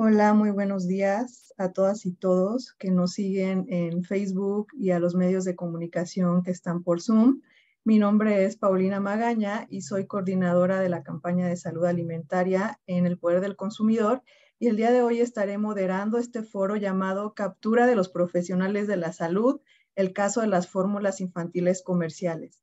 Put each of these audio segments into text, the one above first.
Hola, muy buenos días a todas y todos que nos siguen en Facebook y a los medios de comunicación que están por Zoom. Mi nombre es Paulina Magaña y soy coordinadora de la campaña de salud alimentaria en el Poder del Consumidor y el día de hoy estaré moderando este foro llamado Captura de los Profesionales de la Salud, el caso de las fórmulas infantiles comerciales.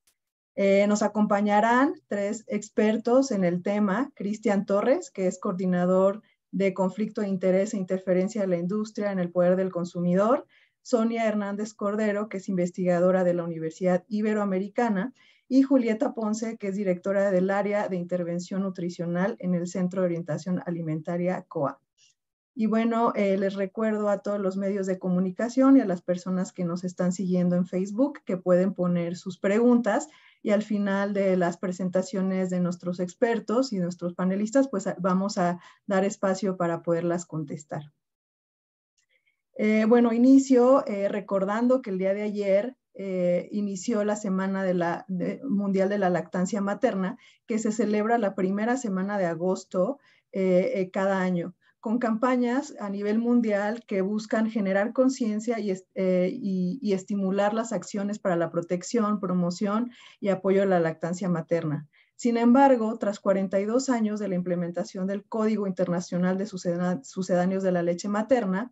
Eh, nos acompañarán tres expertos en el tema, Cristian Torres, que es coordinador de conflicto de interés e interferencia de la industria en el poder del consumidor, Sonia Hernández Cordero, que es investigadora de la Universidad Iberoamericana, y Julieta Ponce, que es directora del área de intervención nutricional en el Centro de Orientación Alimentaria COA. Y bueno, eh, les recuerdo a todos los medios de comunicación y a las personas que nos están siguiendo en Facebook que pueden poner sus preguntas y al final de las presentaciones de nuestros expertos y nuestros panelistas, pues vamos a dar espacio para poderlas contestar. Eh, bueno, inicio eh, recordando que el día de ayer inició la Semana Mundial de la Lactancia Materna, que se celebra la primera semana de agosto cada año con campañas a nivel mundial que buscan generar conciencia eh, y, estimular las acciones para la protección, promoción y apoyo a la lactancia materna. Sin embargo, tras 42 años de la implementación del Código Internacional de Sucedáneos de la Leche Materna,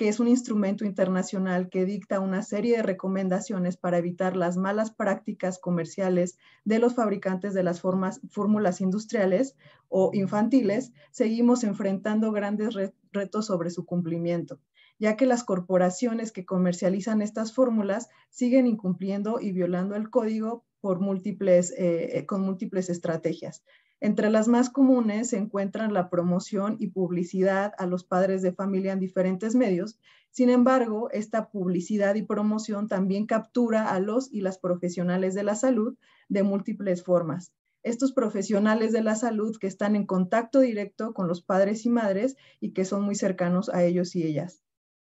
que es un instrumento internacional que dicta una serie de recomendaciones para evitar las malas prácticas comerciales de los fabricantes de las fórmulas industriales o infantiles, seguimos enfrentando grandes retos sobre su cumplimiento, ya que las corporaciones que comercializan estas fórmulas siguen incumpliendo y violando el código por múltiples, eh, eh, con múltiples estrategias. Entre las más comunes se encuentran la promoción y publicidad a los padres de familia en diferentes medios. Sin embargo, esta publicidad y promoción también captura a los y las profesionales de la salud de múltiples formas. Estos profesionales de la salud que están en contacto directo con los padres y madres y que son muy cercanos a ellos y ellas.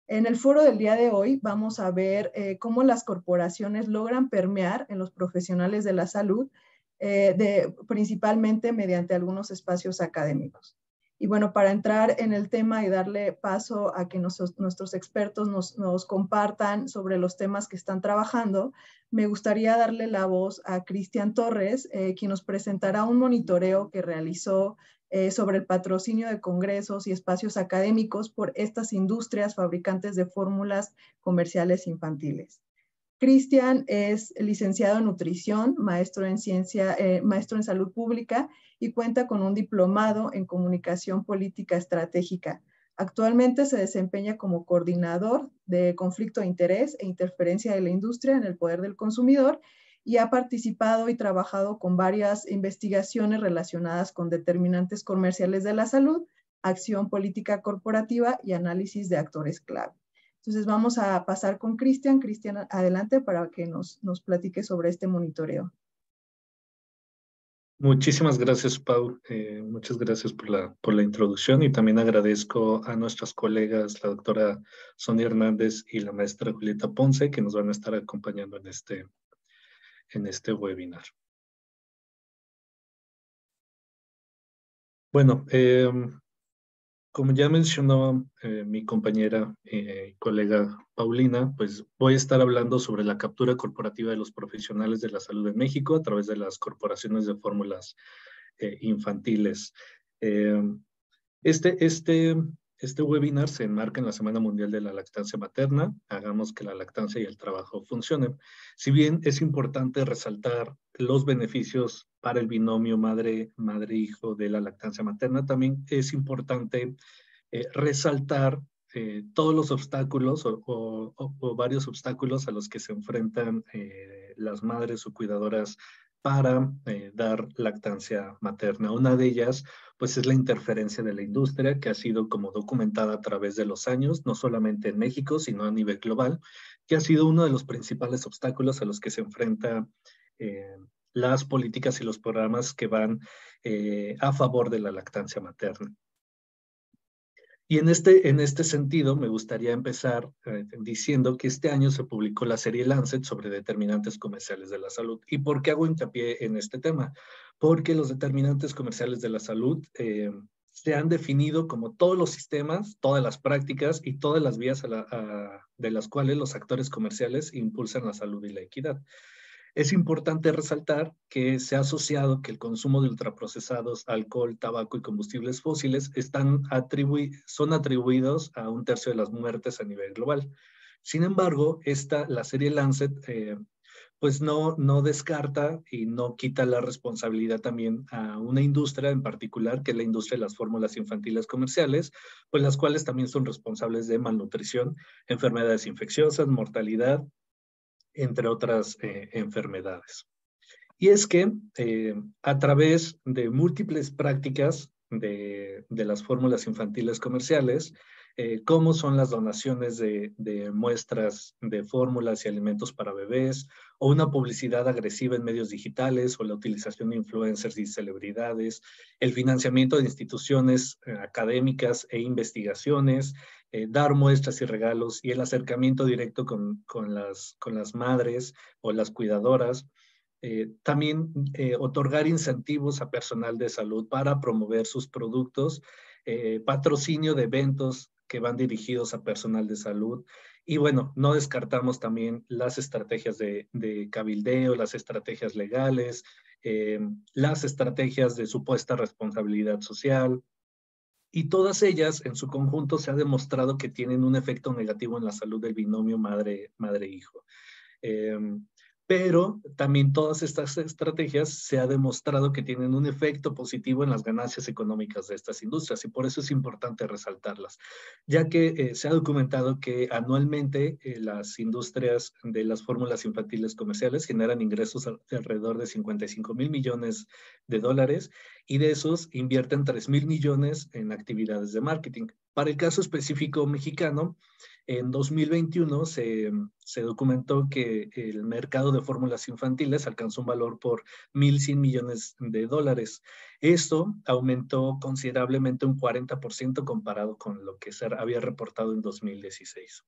En el foro del día de hoy vamos a ver eh, cómo las corporaciones logran permear en los profesionales de la salud eh, principalmente mediante algunos espacios académicos. Y bueno, para entrar en el tema y darle paso a que nuestros expertos nos, compartan sobre los temas que están trabajando, me gustaría darle la voz a Cristian Torres, eh, quien nos presentará un monitoreo que realizó eh, sobre el patrocinio de congresos y espacios académicos por estas industrias fabricantes de fórmulas comerciales infantiles. Cristian es licenciado en nutrición, maestro en ciencia, eh, maestro en salud pública y cuenta con un diplomado en comunicación política estratégica. Actualmente se desempeña como coordinador de conflicto de interés e interferencia de la industria en el poder del consumidor y ha participado y trabajado con varias investigaciones relacionadas con determinantes comerciales de la salud, acción política corporativa y análisis de actores clave. Entonces vamos a pasar con Cristian. Cristian, adelante para que nos, nos platique sobre este monitoreo. Muchísimas gracias, Pau. Eh, muchas gracias por la, por la introducción y también agradezco a nuestras colegas, la doctora Sonia Hernández y la maestra Julieta Ponce, que nos van a estar acompañando en este, en este webinar. Bueno, eh, como ya mencionó eh, mi compañera y eh, colega Paulina, pues voy a estar hablando sobre la captura corporativa de los profesionales de la salud en México a través de las corporaciones de fórmulas eh, infantiles. este, este, este webinar se enmarca en la Semana Mundial de la Lactancia Materna. Hagamos que la lactancia y el trabajo funcionen. Si bien es importante resaltar los beneficios para el binomio madre, madre-hijo de la lactancia materna, también es importante eh, resaltar eh, todos los obstáculos o, varios obstáculos a los que se enfrentan eh, las madres o cuidadoras para eh, dar lactancia materna. Una de ellas, pues, es la interferencia de la industria que ha sido como documentada a través de los años, no solamente en México, sino a nivel global, que ha sido uno de los principales obstáculos a los que se enfrentan eh, las políticas y los programas que van eh, a favor de la lactancia materna. Y en este, en este sentido, me gustaría empezar eh, diciendo que este año se publicó la serie Lancet sobre determinantes comerciales de la salud. ¿Y por qué hago hincapié en este tema? Porque los determinantes comerciales de la salud eh, se han definido como todos los sistemas, todas las prácticas y todas las vías de las cuales los actores comerciales impulsan la salud y la equidad. Es importante resaltar que se ha asociado que el consumo de ultraprocesados, alcohol, tabaco y combustibles fósiles están son atribuidos a un tercio de las muertes a nivel global. Sin embargo, esta, la serie Lancet eh, pues no, no descarta y no quita la responsabilidad también a una industria en particular, que es la industria de las fórmulas infantiles comerciales, pues las cuales también son responsables de malnutrición, enfermedades infecciosas, mortalidad, entre otras eh, enfermedades. Y es que eh, a través de múltiples prácticas de, de las fórmulas infantiles comerciales, eh, cómo son las donaciones de, muestras de fórmulas y alimentos para bebés, o una publicidad agresiva en medios digitales, o la utilización de influencers y celebridades, el financiamiento de instituciones eh, académicas e investigaciones, eh, dar muestras y regalos, y el acercamiento directo con, las, con las madres o las cuidadoras. también otorgar incentivos a personal de salud para promover sus productos, patrocinio de eventos que van dirigidos a personal de salud. Y bueno, no descartamos también las estrategias de, cabildeo, las estrategias legales, eh, las estrategias de supuesta responsabilidad social. Y todas ellas, en su conjunto, se ha demostrado que tienen un efecto negativo en la salud del binomio madre-hijo. Madre, eh, pero también todas estas estrategias se ha demostrado que tienen un efecto positivo en las ganancias económicas de estas industrias y por eso es importante resaltarlas, ya que eh, se ha documentado que anualmente eh, las industrias de las fórmulas infantiles comerciales generan ingresos de alrededor de 55 mil millones de dólares y de esos invierten 3 mil millones en actividades de marketing. Para el caso específico mexicano, en 2021 se, se, documentó que el mercado de fórmulas infantiles alcanzó un valor por 1.100 millones de dólares. Esto aumentó considerablemente un 40% comparado con lo que se había reportado en 2016.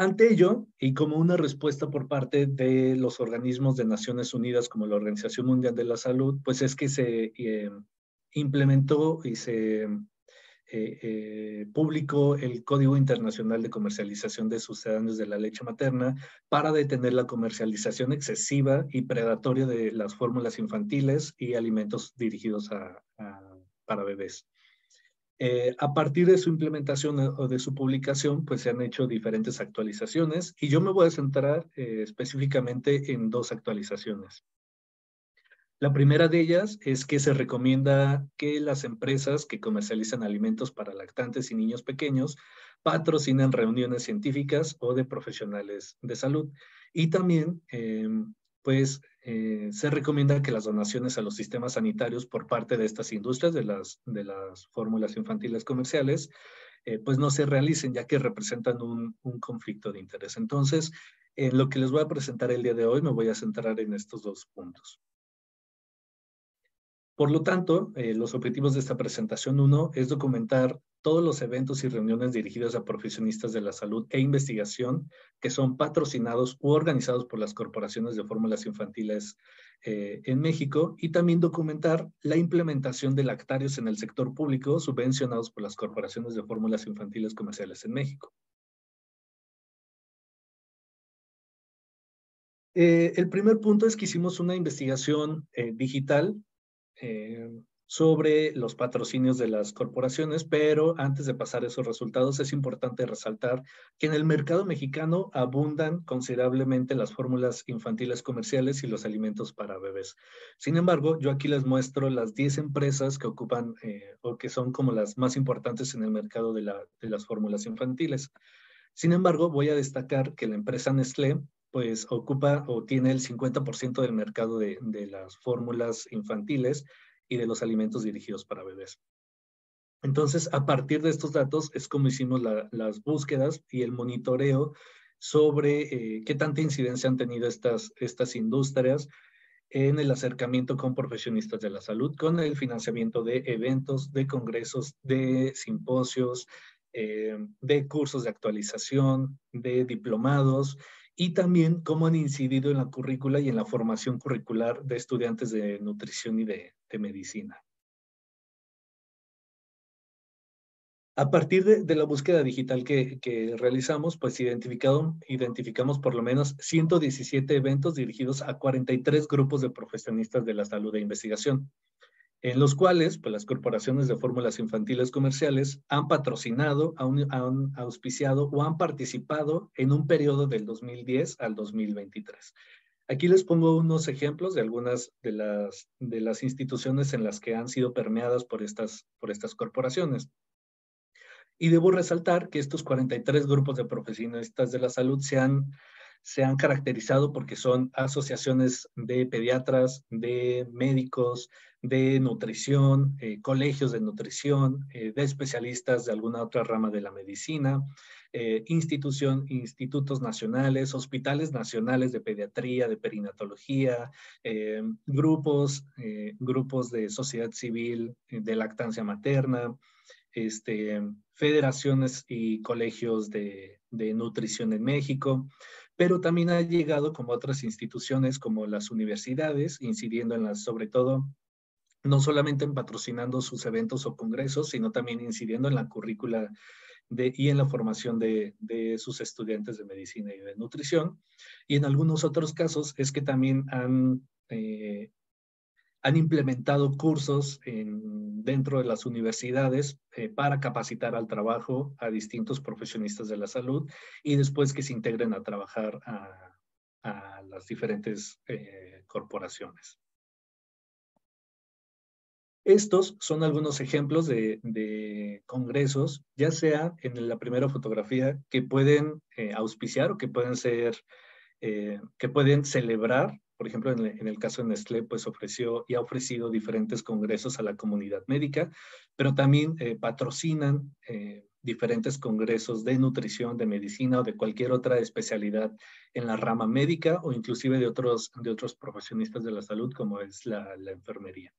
Ante ello, y como una respuesta por parte de los organismos de Naciones Unidas como la Organización Mundial de la Salud, pues es que se eh, implementó y se eh, eh, publicó el Código Internacional de Comercialización de Sucedáneos de la Leche Materna para detener la comercialización excesiva y predatoria de las fórmulas infantiles y alimentos dirigidos a, para bebés. Eh, a partir de su implementación o de su publicación, pues se han hecho diferentes actualizaciones y yo me voy a centrar específicamente en dos actualizaciones. La primera de ellas es que se recomienda que las empresas que comercializan alimentos para lactantes y niños pequeños patrocinen reuniones científicas o de profesionales de salud. Y también, em, pues, eh, se recomienda que las donaciones a los sistemas sanitarios por parte de estas industrias, de las, de las fórmulas infantiles comerciales, eh, pues no se realicen ya que representan un, un conflicto de interés. Entonces, en lo que les voy a presentar el día de hoy, me voy a centrar en estos dos puntos. Por lo tanto, eh, los objetivos de esta presentación, uno, es documentar todos los eventos y reuniones dirigidos a profesionistas de la salud e investigación que son patrocinados u organizados por las corporaciones de fórmulas infantiles eh, en México y también documentar la implementación de lactarios en el sector público subvencionados por las corporaciones de fórmulas infantiles comerciales en México. Eh, el primer punto es que hicimos una investigación digital eh, sobre los patrocinios de las corporaciones, pero antes de pasar esos resultados es importante resaltar que en el mercado mexicano abundan considerablemente las fórmulas infantiles comerciales y los alimentos para bebés. Sin embargo, yo aquí les muestro las 10 empresas que ocupan eh, o que son como las más importantes en el mercado de, las fórmulas infantiles. Sin embargo, voy a destacar que la empresa Nestlé pues ocupa o tiene el 50% del mercado de, las fórmulas infantiles y de los alimentos dirigidos para bebés. Entonces, a partir de estos datos es como hicimos las búsquedas y el monitoreo sobre eh, qué tanta incidencia han tenido estas, estas industrias en el acercamiento con profesionistas de la salud, con el financiamiento de eventos, de congresos, de simposios, eh, de cursos de actualización, de diplomados y también cómo han incidido en la currícula y en la formación curricular de estudiantes de nutrición y de, medicina. A partir de, la búsqueda digital que, realizamos, pues identificamos por lo menos 117 eventos dirigidos a 43 grupos de profesionistas de la salud e investigación en los cuales pues, las corporaciones de fórmulas infantiles comerciales han patrocinado, han, auspiciado o han participado en un periodo del 2010 al 2023. Aquí les pongo unos ejemplos de algunas de las, de las instituciones en las que han sido permeadas por estas, por estas corporaciones. Y debo resaltar que estos 43 grupos de profesionistas de la salud se han, se han caracterizado porque son asociaciones de pediatras, de médicos, de nutrición, eh, colegios de nutrición, eh, de especialistas de alguna otra rama de la medicina, eh, institución, institutos nacionales, hospitales nacionales de pediatría, de perinatología, grupos, grupos de sociedad civil, de lactancia materna, este, federaciones y colegios de, nutrición en México, pero también ha llegado como otras instituciones como las universidades, incidiendo en las, sobre todo, no solamente en patrocinando sus eventos o congresos, sino también incidiendo en la currícula de, y en la formación de, sus estudiantes de medicina y de nutrición. Y en algunos otros casos es que también han eh, han implementado cursos en, dentro de las universidades eh, para capacitar al trabajo a distintos profesionistas de la salud y después que se integren a trabajar a, las diferentes eh, corporaciones. Estos son algunos ejemplos de, congresos, ya sea en la primera fotografía, que pueden eh, auspiciar o que pueden ser, que pueden celebrar por ejemplo, en, el caso de Nestlé, pues ofreció y ha ofrecido diferentes congresos a la comunidad médica, pero también eh, patrocinan eh, diferentes congresos de nutrición, de medicina o de cualquier otra especialidad en la rama médica o inclusive de otros, de otros profesionistas de la salud como es la enfermería.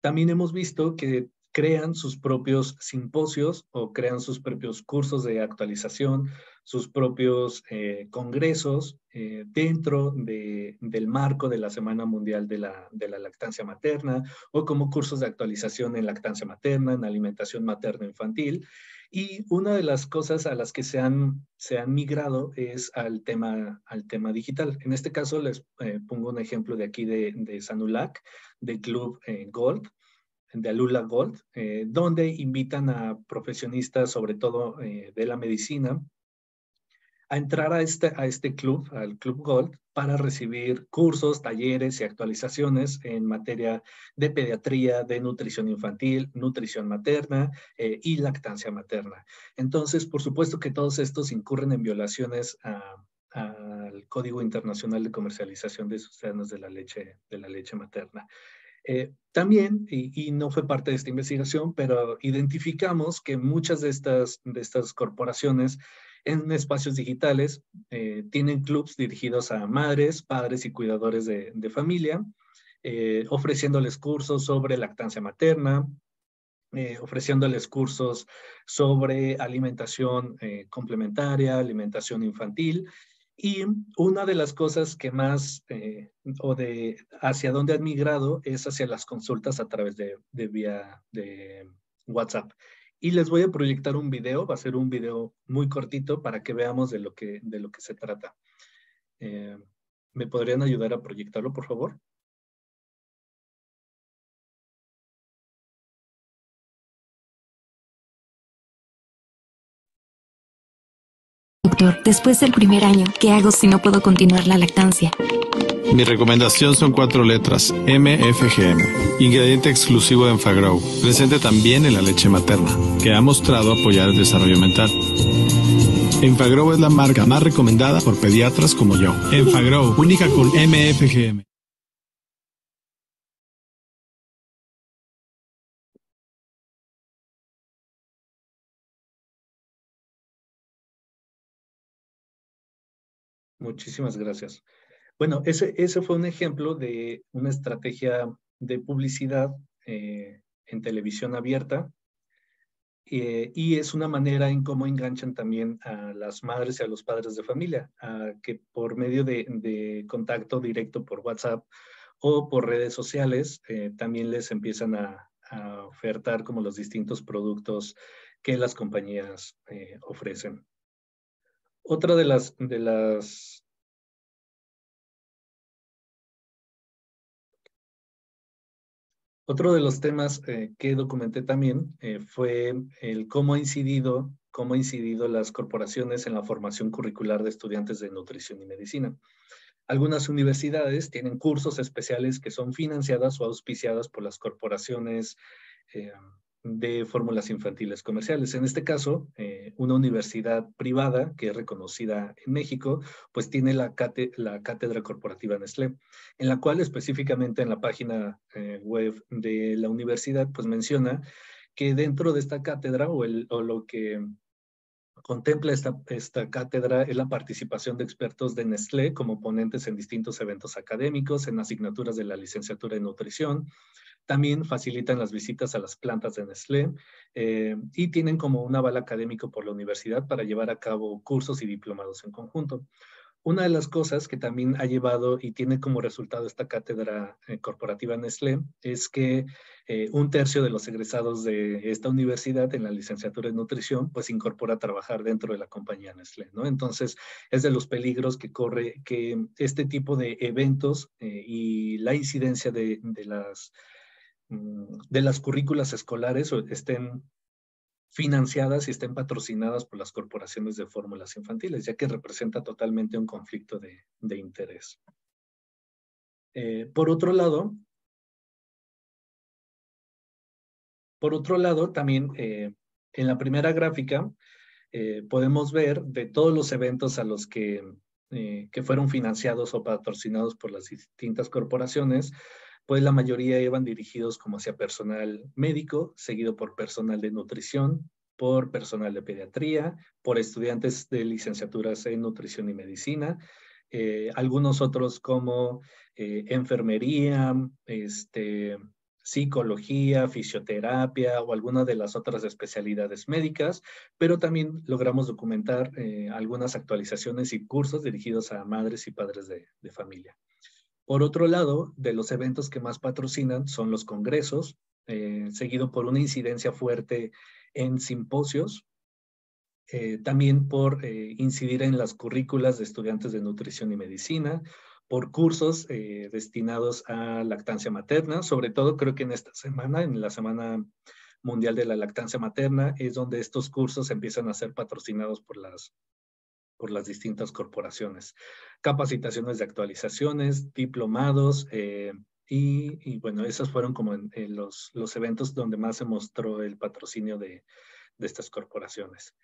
También hemos visto que crean sus propios simposios o crean sus propios cursos de actualización, sus propios eh, congresos eh, dentro del marco de la Semana Mundial de la, Lactancia Materna o como cursos de actualización en lactancia materna, en alimentación materno-infantil. Y una de las cosas a las que se han, migrado es al tema, al tema digital. En este caso les eh, pongo un ejemplo de aquí de Sanulac, de Club Gold de Alula Gold, eh, donde invitan a profesionistas, sobre todo eh, de la medicina, a entrar a este, a este club, al Club Gold, para recibir cursos, talleres y actualizaciones en materia de pediatría, de nutrición infantil, nutrición materna eh, y lactancia materna. Entonces, por supuesto que todos estos incurren en violaciones al Código Internacional de Comercialización de Sustancias de la Leche, de la leche materna. Eh, también, y, no fue parte de esta investigación, pero identificamos que muchas de estas, de estas corporaciones en espacios digitales eh, tienen clubs dirigidos a madres, padres y cuidadores de, familia, eh, ofreciéndoles cursos sobre lactancia materna, ofreciéndoles cursos sobre alimentación complementaria, alimentación infantil y una de las cosas que más, eh, o de hacia dónde han migrado, es hacia las consultas a través de, vía de WhatsApp. Y les voy a proyectar un video, va a ser un video muy cortito para que veamos de lo que, de lo que se trata. Eh, ¿Me podrían ayudar a proyectarlo, por favor? Después del primer año, ¿qué hago si no puedo continuar la lactancia? Mi recomendación son cuatro letras, MFGM, ingrediente exclusivo de Enfagrow, presente también en la leche materna, que ha mostrado apoyar el desarrollo mental. Enfagrow es la marca más recomendada por pediatras como yo. Enfagrow, única con MFGM. Muchísimas gracias. Bueno, ese, ese fue un ejemplo de una estrategia de publicidad eh, en televisión abierta eh, y es una manera en cómo enganchan también a las madres y a los padres de familia, a que por medio de, contacto directo por WhatsApp o por redes sociales eh, también les empiezan a, ofertar como los distintos productos que las compañías ofrecen. Otra de las, de las Otro de los temas eh, que documenté también eh, fue el cómo ha incidido, cómo ha incidido las corporaciones en la formación curricular de estudiantes de nutrición y medicina. Algunas universidades tienen cursos especiales que son financiadas o auspiciadas por las corporaciones eh, de fórmulas infantiles comerciales. En este caso, eh, una universidad privada que es reconocida en México, pues tiene la, la cátedra corporativa Nestlé, en la cual específicamente en la página eh, web de la universidad, pues menciona que dentro de esta cátedra o, el, o lo que contempla esta, esta cátedra es la participación de expertos de Nestlé como ponentes en distintos eventos académicos, en asignaturas de la licenciatura en nutrición, también facilitan las visitas a las plantas de Nestlé eh, y tienen como un aval académico por la universidad para llevar a cabo cursos y diplomados en conjunto. Una de las cosas que también ha llevado y tiene como resultado esta cátedra eh, corporativa Nestlé es que eh, un tercio de los egresados de esta universidad en la licenciatura en nutrición pues incorpora a trabajar dentro de la compañía Nestlé, ¿no? Entonces es de los peligros que corre que este tipo de eventos y la incidencia de, de las de las currículas escolares estén financiadas y estén patrocinadas por las corporaciones de fórmulas infantiles, ya que representa totalmente un conflicto de, interés. Eh, por otro lado, por otro lado, también eh, en la primera gráfica eh, podemos ver de todos los eventos a los que, que fueron financiados o patrocinados por las distintas corporaciones, pues la mayoría iban dirigidos como hacia personal médico, seguido por personal de nutrición, por personal de pediatría, por estudiantes de licenciaturas en nutrición y medicina, eh, algunos otros como eh, enfermería, este, psicología, fisioterapia o alguna de las otras especialidades médicas, pero también logramos documentar eh, algunas actualizaciones y cursos dirigidos a madres y padres de familia. Por otro lado, de los eventos que más patrocinan son los congresos, eh, seguido por una incidencia fuerte en simposios, eh, también por eh, incidir en las currículas de estudiantes de nutrición y medicina, por cursos destinados a lactancia materna, sobre todo creo que en esta semana, en la Semana Mundial de la Lactancia Materna, es donde estos cursos empiezan a ser patrocinados por las por las distintas corporaciones. Capacitaciones de actualizaciones, diplomados, eh, y, bueno, esos fueron como en, los, los, eventos donde más se mostró el patrocinio de, de estas corporaciones.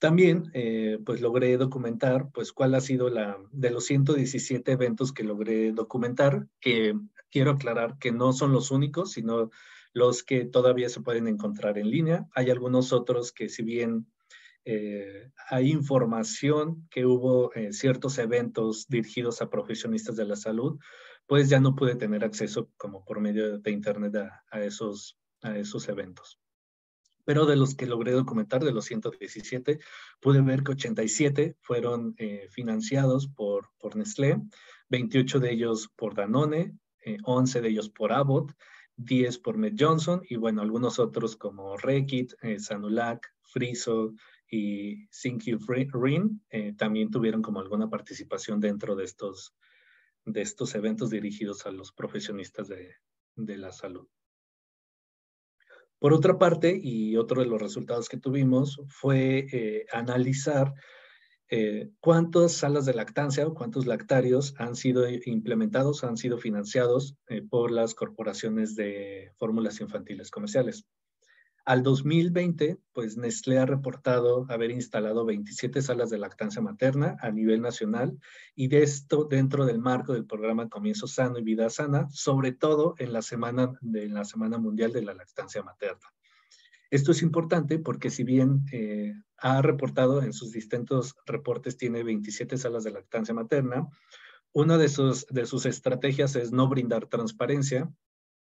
También, eh, pues logré documentar, pues cuál ha sido la, de los 117 eventos que logré documentar, que quiero aclarar que no son los únicos, sino los que todavía se pueden encontrar en línea. Hay algunos otros que si bien eh, hay información que hubo eh, ciertos eventos dirigidos a profesionistas de la salud, pues ya no pude tener acceso como por medio de internet a, esos, a esos eventos. Pero de los que logré documentar, de los 117, pude ver que 87 fueron eh, financiados por, por Nestlé, 28 de ellos por Danone, 11 de ellos por Abbott, 10 por Med Johnson y bueno, algunos otros como Rekit, Sanulac, Friso, y Think Ring eh, también tuvieron como alguna participación dentro de estos, de estos eventos dirigidos a los profesionistas de, de la salud. Por otra parte, y otro de los resultados que tuvimos fue eh, analizar eh, cuántas salas de lactancia o cuántos lactarios han sido implementados, han sido financiados por las corporaciones de fórmulas infantiles comerciales. Al 2020, pues Nestlé ha reportado haber instalado 27 salas de lactancia materna a nivel nacional y de esto dentro del marco del programa Comienzo Sano y Vida Sana, sobre todo en la semana, de, la semana Mundial de la Lactancia Materna. Esto es importante porque si bien eh, ha reportado en sus distintos reportes, tiene 27 salas de lactancia materna, una de sus, de sus estrategias es no brindar transparencia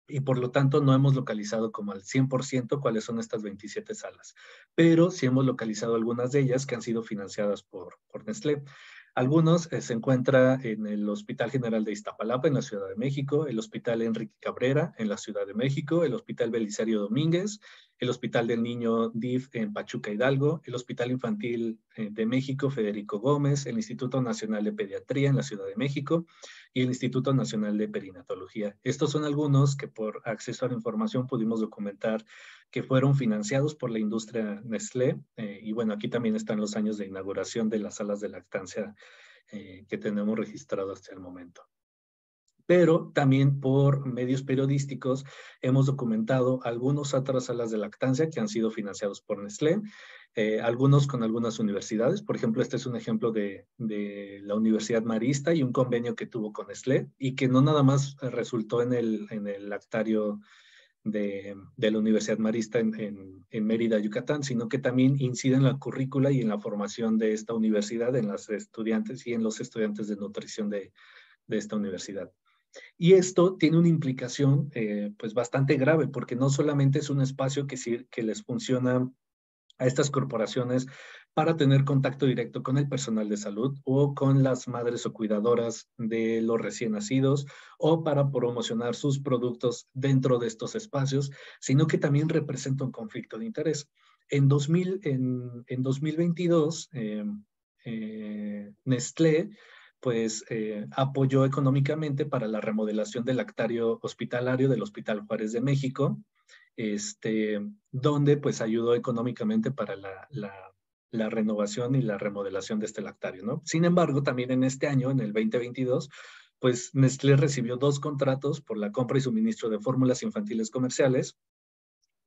y por lo tanto no hemos localizado como al 100% cuáles son estas 27 salas, pero sí hemos localizado algunas de ellas que han sido financiadas por, por Nestlé. Algunos eh, se encuentran en el Hospital General de Iztapalapa, en la Ciudad de México, el Hospital Enrique Cabrera, en la Ciudad de México, el Hospital Belisario Domínguez, el Hospital del Niño DIF en Pachuca Hidalgo, el Hospital Infantil eh, de México Federico Gómez, el Instituto Nacional de Pediatría en la Ciudad de México y el Instituto Nacional de Perinatología. Estos son algunos que por acceso a la información pudimos documentar que fueron financiados por la industria Nestlé. Eh, y bueno, aquí también están los años de inauguración de las salas de lactancia eh, que tenemos registrado hasta el momento. Pero también por medios periodísticos hemos documentado algunos otras salas de lactancia que han sido financiados por Nestlé, eh, algunos con algunas universidades. Por ejemplo, este es un ejemplo de, la Universidad Marista y un convenio que tuvo con Nestlé y que no nada más resultó en el, en el lactario de, la Universidad Marista en, Mérida, Yucatán, sino que también incide en la currícula y en la formación de esta universidad, en los estudiantes y en los estudiantes de nutrición de, esta universidad. Y esto tiene una implicación eh, pues bastante grave, porque no solamente es un espacio que, que les funciona a estas corporaciones para tener contacto directo con el personal de salud o con las madres o cuidadoras de los recién nacidos o para promocionar sus productos dentro de estos espacios, sino que también representa un conflicto de interés. En, 2000, en, en 2022, eh, eh, Nestlé pues eh, apoyó económicamente para la remodelación del lactario hospitalario del Hospital Juárez de México, este, donde pues ayudó económicamente para la, la, renovación y la remodelación de este lactario, ¿no? Sin embargo, también en este año, en el 2022, pues Nestlé recibió dos contratos por la compra y suministro de fórmulas infantiles comerciales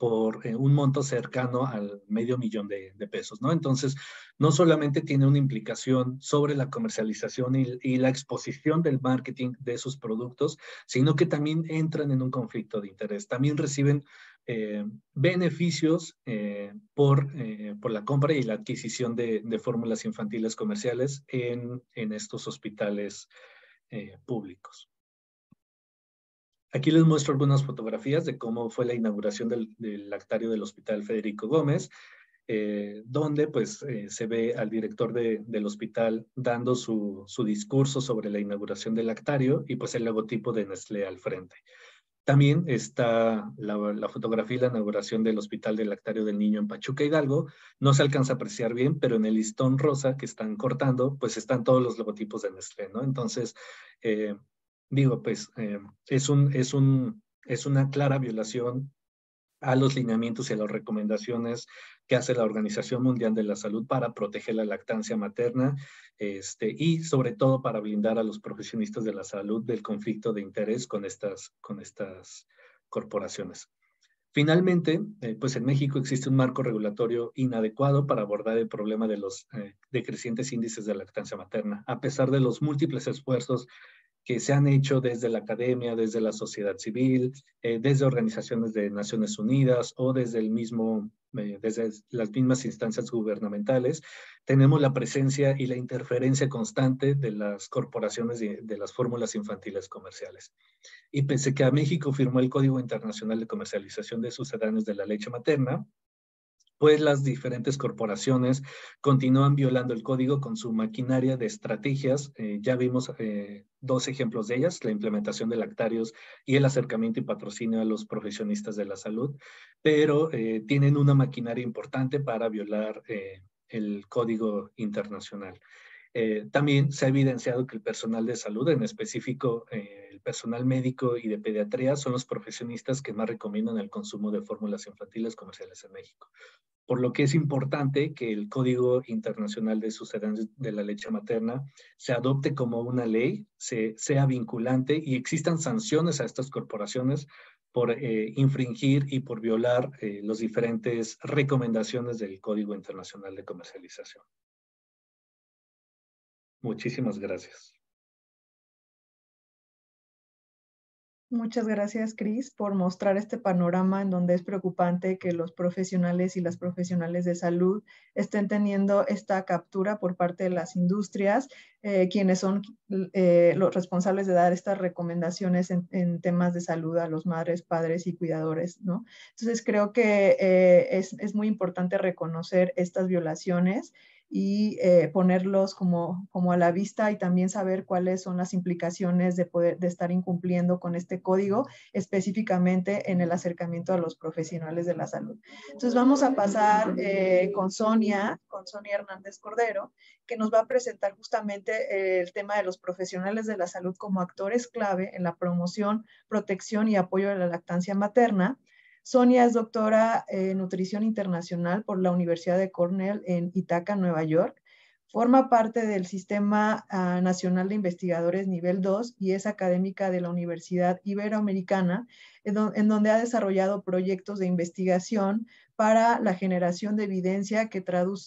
por eh, un monto cercano al medio millón de, pesos, ¿no? Entonces, no solamente tiene una implicación sobre la comercialización y, la exposición del marketing de esos productos, sino que también entran en un conflicto de interés. También reciben eh, beneficios eh, por, por la compra y la adquisición de, fórmulas infantiles comerciales en estos hospitales públicos. Aquí les muestro algunas fotografías de cómo fue la inauguración del, lactario del Hospital Federico Gómez, eh, donde pues eh, se ve al director del hospital dando su, discurso sobre la inauguración del lactario y pues el logotipo de Nestlé al frente. También está la, la, fotografía y la inauguración del Hospital del Lactario del Niño en Pachuca Hidalgo. No se alcanza a apreciar bien, pero en el listón rosa que están cortando, pues están todos los logotipos de Nestlé, ¿no? Entonces, eh, digo, pues eh, es, un, es, un, es una clara violación a los lineamientos y a las recomendaciones que hace la Organización Mundial de la Salud para proteger la lactancia materna este, y sobre todo para blindar a los profesionistas de la salud del conflicto de interés con estas, con estas corporaciones. Finalmente, eh, pues en México existe un marco regulatorio inadecuado para abordar el problema de los eh, decrecientes índices de lactancia materna, a pesar de los múltiples esfuerzos que se han hecho desde la academia, desde la sociedad civil, eh, desde organizaciones de Naciones Unidas o desde el mismo, eh, desde las mismas instancias gubernamentales, tenemos la presencia y la interferencia constante de las corporaciones de, de las fórmulas infantiles comerciales. Y pensé que a México firmó el Código Internacional de Comercialización de Sucedáneos de la Leche Materna, pues las diferentes corporaciones continúan violando el código con su maquinaria de estrategias. Eh, ya vimos eh, dos ejemplos de ellas, la implementación de lactarios y el acercamiento y patrocinio a los profesionistas de la salud, pero eh, tienen una maquinaria importante para violar el código internacional. También se ha evidenciado que el personal de salud, en específico el personal médico y de pediatría, son los profesionistas que más recomiendan el consumo de fórmulas infantiles comerciales en México por lo que es importante que el Código Internacional de Sucedáneos de la Leche Materna se adopte como una ley, se, sea vinculante y existan sanciones a estas corporaciones por eh, infringir y por violar eh, las diferentes recomendaciones del Código Internacional de Comercialización. Muchísimas gracias. Muchas gracias, Cris, por mostrar este panorama en donde es preocupante que los profesionales y las profesionales de salud estén teniendo esta captura por parte de las industrias, eh, quienes son eh, los responsables de dar estas recomendaciones en, temas de salud a los madres, padres y cuidadores, ¿no? Entonces, creo que eh, es, es muy importante reconocer estas violaciones y eh, ponerlos como, como a la vista y también saber cuáles son las implicaciones de poder de estar incumpliendo con este código, específicamente en el acercamiento a los profesionales de la salud. Entonces vamos a pasar eh, con Sonia, con Sonia Hernández Cordero, que nos va a presentar justamente el tema de los profesionales de la salud como actores clave en la promoción, protección y apoyo de la lactancia materna Sonia es doctora en nutrición internacional por la Universidad de Cornell en Ithaca, Nueva York. Forma parte del Sistema ah, Nacional de Investigadores Nivel 2 y es académica de la Universidad Iberoamericana, en, donde ha desarrollado proyectos de investigación para la generación de evidencia que,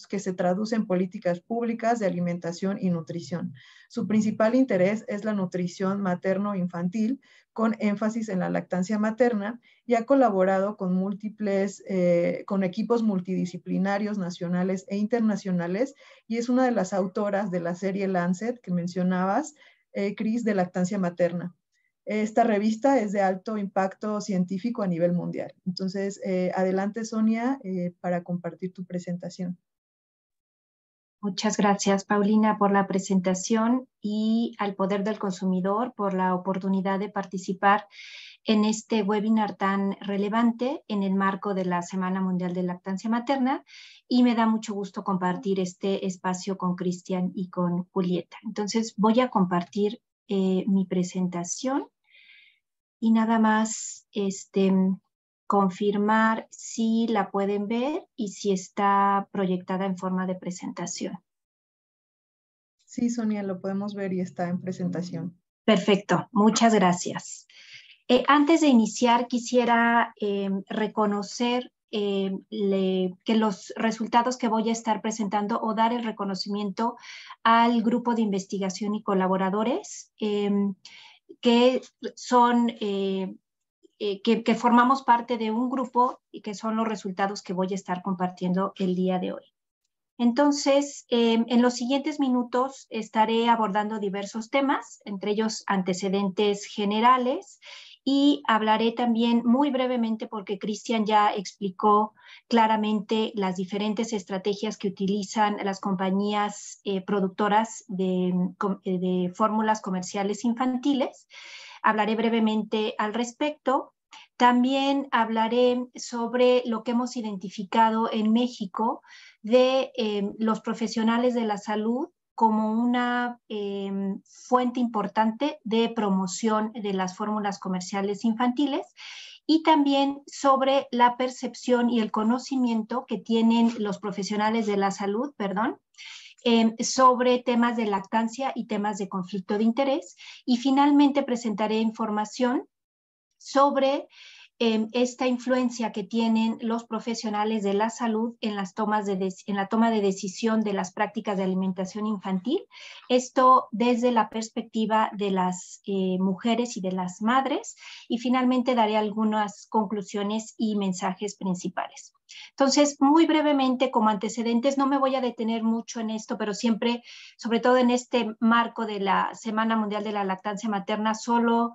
que se traduce en políticas públicas de alimentación y nutrición. Su principal interés es la nutrición materno-infantil, con énfasis en la lactancia materna y ha colaborado con múltiples, eh, con equipos multidisciplinarios nacionales e internacionales y es una de las autoras de la serie Lancet que mencionabas, eh, Cris, de lactancia materna. Esta revista es de alto impacto científico a nivel mundial. Entonces, eh, adelante Sonia para compartir tu presentación. Muchas gracias, Paulina, por la presentación y al Poder del Consumidor por la oportunidad de participar en este webinar tan relevante en el marco de la Semana Mundial de Lactancia Materna y me da mucho gusto compartir este espacio con Cristian y con Julieta. Entonces voy a compartir eh, mi presentación y nada más este, confirmar si la pueden ver y si está proyectada en forma de presentación. Sí, Sonia, lo podemos ver y está en presentación. Perfecto, muchas gracias. Eh, antes de iniciar, quisiera em, reconocer em, que los resultados que voy a estar presentando o dar el reconocimiento al grupo de investigación y colaboradores em, que son eh, eh, que, formamos parte de un grupo y que son los resultados que voy a estar compartiendo el día de hoy. Entonces, em, en los siguientes minutos estaré abordando diversos temas, entre ellos antecedentes generales, y hablaré también muy brevemente, porque Cristian ya explicó claramente las diferentes estrategias que utilizan las compañías eh, productoras de fórmulas comerciales infantiles. Hablaré brevemente al respecto. También hablaré sobre lo que hemos identificado en México de eh, los profesionales de la salud como una eh, fuente importante de promoción de las fórmulas comerciales infantiles y también sobre la percepción y el conocimiento que tienen los profesionales de la salud, perdón, Em, sobre temas de lactancia y temas de conflicto de interés. Y finalmente presentaré información sobre em, esta influencia que tienen los profesionales de la salud en, las tomas de en la toma de decisión de las prácticas de alimentación infantil. Esto desde la perspectiva de las eh, mujeres y de las madres. Y finalmente daré algunas conclusiones y mensajes principales. Entonces, muy brevemente, como antecedentes, no me voy a detener mucho en esto, pero siempre, sobre todo en este marco de la Semana Mundial de la Lactancia Materna, solo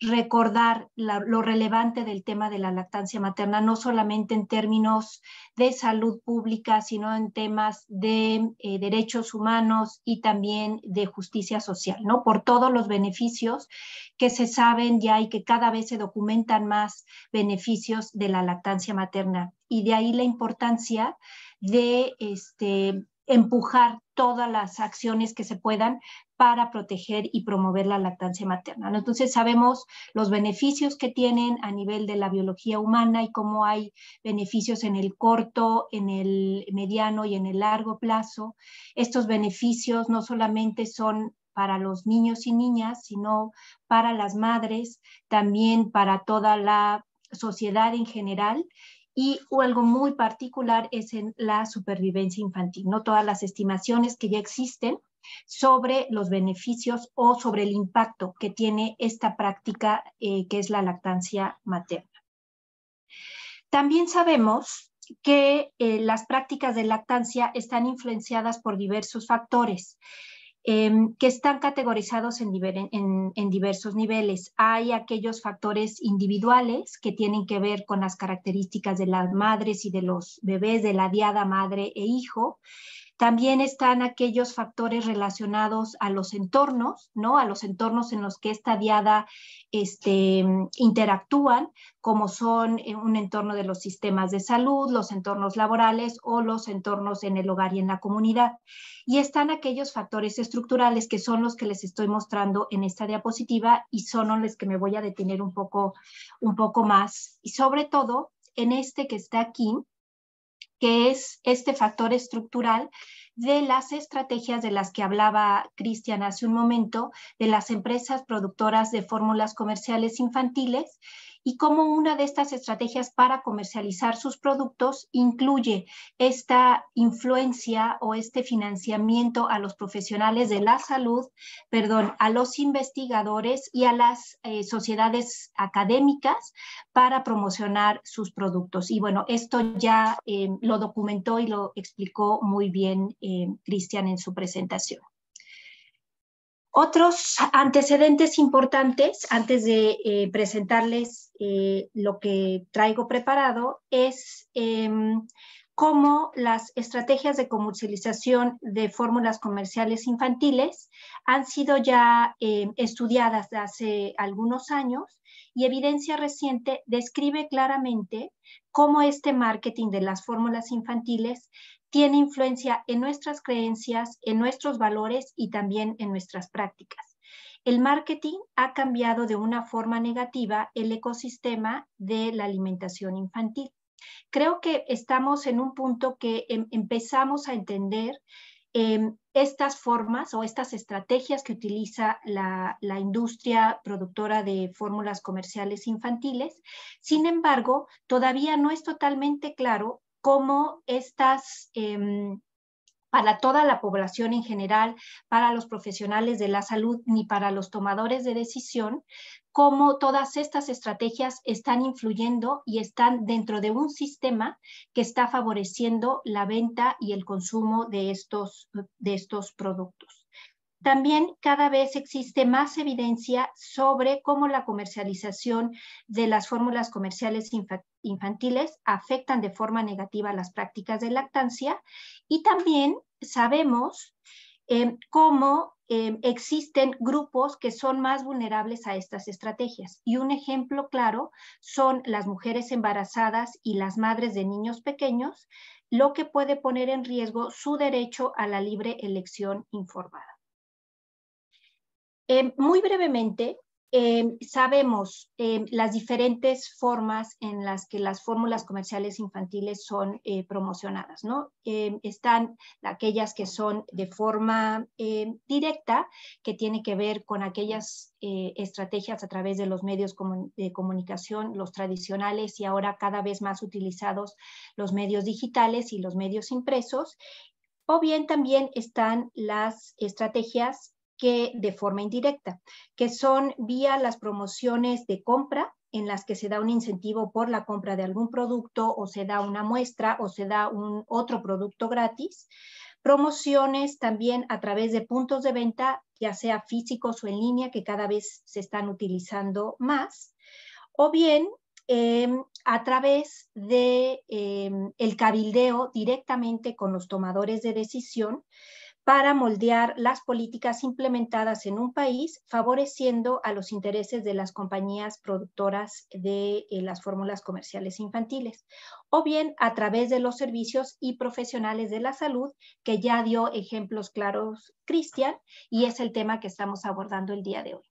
recordar lo relevante del tema de la lactancia materna, no solamente en términos de salud pública, sino en temas de eh, derechos humanos y también de justicia social, ¿no? Por todos los beneficios que se saben ya y que cada vez se documentan más beneficios de la lactancia materna. Y de ahí la importancia de este, empujar todas las acciones que se puedan para proteger y promover la lactancia materna. Entonces sabemos los beneficios que tienen a nivel de la biología humana y cómo hay beneficios en el corto, en el mediano y en el largo plazo. Estos beneficios no solamente son para los niños y niñas, sino para las madres, también para toda la sociedad en general y algo muy particular es en la supervivencia infantil, no todas las estimaciones que ya existen sobre los beneficios o sobre el impacto que tiene esta práctica eh, que es la lactancia materna. También sabemos que eh, las prácticas de lactancia están influenciadas por diversos factores. Em, que están categorizados en, diversos niveles. Hay aquellos factores individuales que tienen que ver con las características de las madres y de los bebés, de la diada madre e hijo. También están aquellos factores relacionados a los entornos, ¿no? A los entornos en los que esta diada este, interactúan, como son eh, un entorno de los sistemas de salud, los entornos laborales o los entornos en el hogar y en la comunidad. Y están aquellos factores estructurales que son los que les estoy mostrando en esta diapositiva y son los que me voy a detener un poco, un poco más. Y sobre todo en este que está aquí, que es este factor estructural de las estrategias de las que hablaba Cristian hace un momento, de las empresas productoras de fórmulas comerciales infantiles y cómo una de estas estrategias para comercializar sus productos incluye esta influencia o este financiamiento a los profesionales de la salud, perdón, a los investigadores y a las eh, sociedades académicas para promocionar sus productos. Y bueno, esto ya eh, lo documentó y lo explicó muy bien eh, Cristian en su presentación. Otros antecedentes importantes, antes de eh, presentarles eh, lo que traigo preparado, es em, cómo las estrategias de comercialización de fórmulas comerciales infantiles han sido ya em, estudiadas desde hace algunos años y evidencia reciente describe claramente cómo este marketing de las fórmulas infantiles tiene influencia en nuestras creencias, en nuestros valores y también en nuestras prácticas. El marketing ha cambiado de una forma negativa el ecosistema de la alimentación infantil. Creo que estamos en un punto que em, empezamos a entender em, estas formas o estas estrategias que utiliza la industria productora de fórmulas comerciales infantiles. Sin embargo, todavía no es totalmente claro cómo estas, em, para toda la población en general, para los profesionales de la salud, ni para los tomadores de decisión, cómo todas estas estrategias están influyendo y están dentro de un sistema que está favoreciendo la venta y el consumo de estos, de estos productos. También cada vez existe más evidencia sobre cómo la comercialización de las fórmulas comerciales infantiles afectan de forma negativa las prácticas de lactancia y también sabemos eh, cómo eh, existen grupos que son más vulnerables a estas estrategias. Y un ejemplo claro son las mujeres embarazadas y las madres de niños pequeños, lo que puede poner en riesgo su derecho a la libre elección informada. Eh, muy brevemente, eh, sabemos eh, las diferentes formas en las que las fórmulas comerciales infantiles son promocionadas, ¿no? están aquellas que son de forma directa, que tiene que ver con aquellas estrategias a través de los medios de comunicación, los tradicionales y ahora cada vez más utilizados los medios digitales y los medios impresos. O bien también están las estrategias que de forma indirecta, que son vía las promociones de compra en las que se da un incentivo por la compra de algún producto o se da una muestra o se da un otro producto gratis. Promociones también a través de puntos de venta, ya sea físicos o en línea, que cada vez se están utilizando más. O bien em, a través de em, el cabildeo directamente con los tomadores de decisión, para moldear las políticas implementadas en un país, favoreciendo a los intereses de las compañías productoras de eh, las fórmulas comerciales infantiles, o bien a través de los servicios y profesionales de la salud, que ya dio ejemplos claros Cristian, y es el tema que estamos abordando el día de hoy.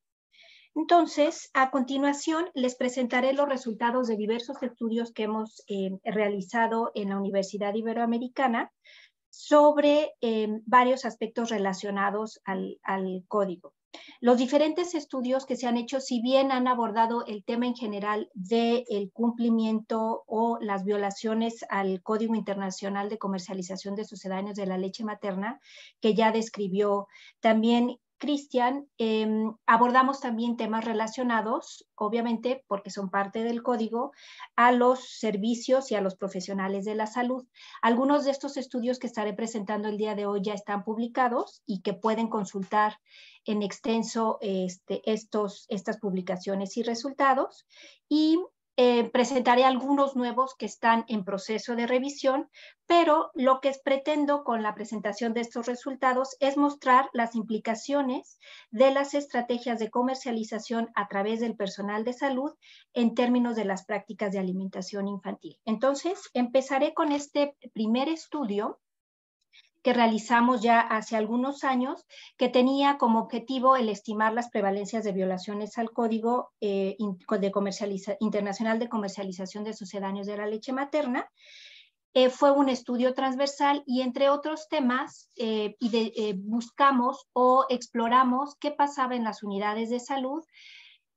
Entonces, a continuación, les presentaré los resultados de diversos estudios que hemos eh, realizado en la Universidad Iberoamericana sobre em, varios aspectos relacionados al, código. Los diferentes estudios que se han hecho, si bien han abordado el tema en general del cumplimiento o las violaciones al Código Internacional de Comercialización de Sucedáneos de la Leche Materna, que ya describió, también Cristian, em, abordamos también temas relacionados, obviamente porque son parte del código, a los servicios y a los profesionales de la salud. Algunos de estos estudios que estaré presentando el día de hoy ya están publicados y que pueden consultar en extenso este, estos, estas publicaciones y resultados. Y eh, presentaré algunos nuevos que están en proceso de revisión, pero lo que pretendo con la presentación de estos resultados es mostrar las implicaciones de las estrategias de comercialización a través del personal de salud en términos de las prácticas de alimentación infantil. Entonces, empezaré con este primer estudio que realizamos ya hace algunos años, que tenía como objetivo el estimar las prevalencias de violaciones al Código eh, de Internacional de Comercialización de Sucedáneos de la Leche Materna. Eh, fue un estudio transversal y entre otros temas eh, buscamos o exploramos qué pasaba en las unidades de salud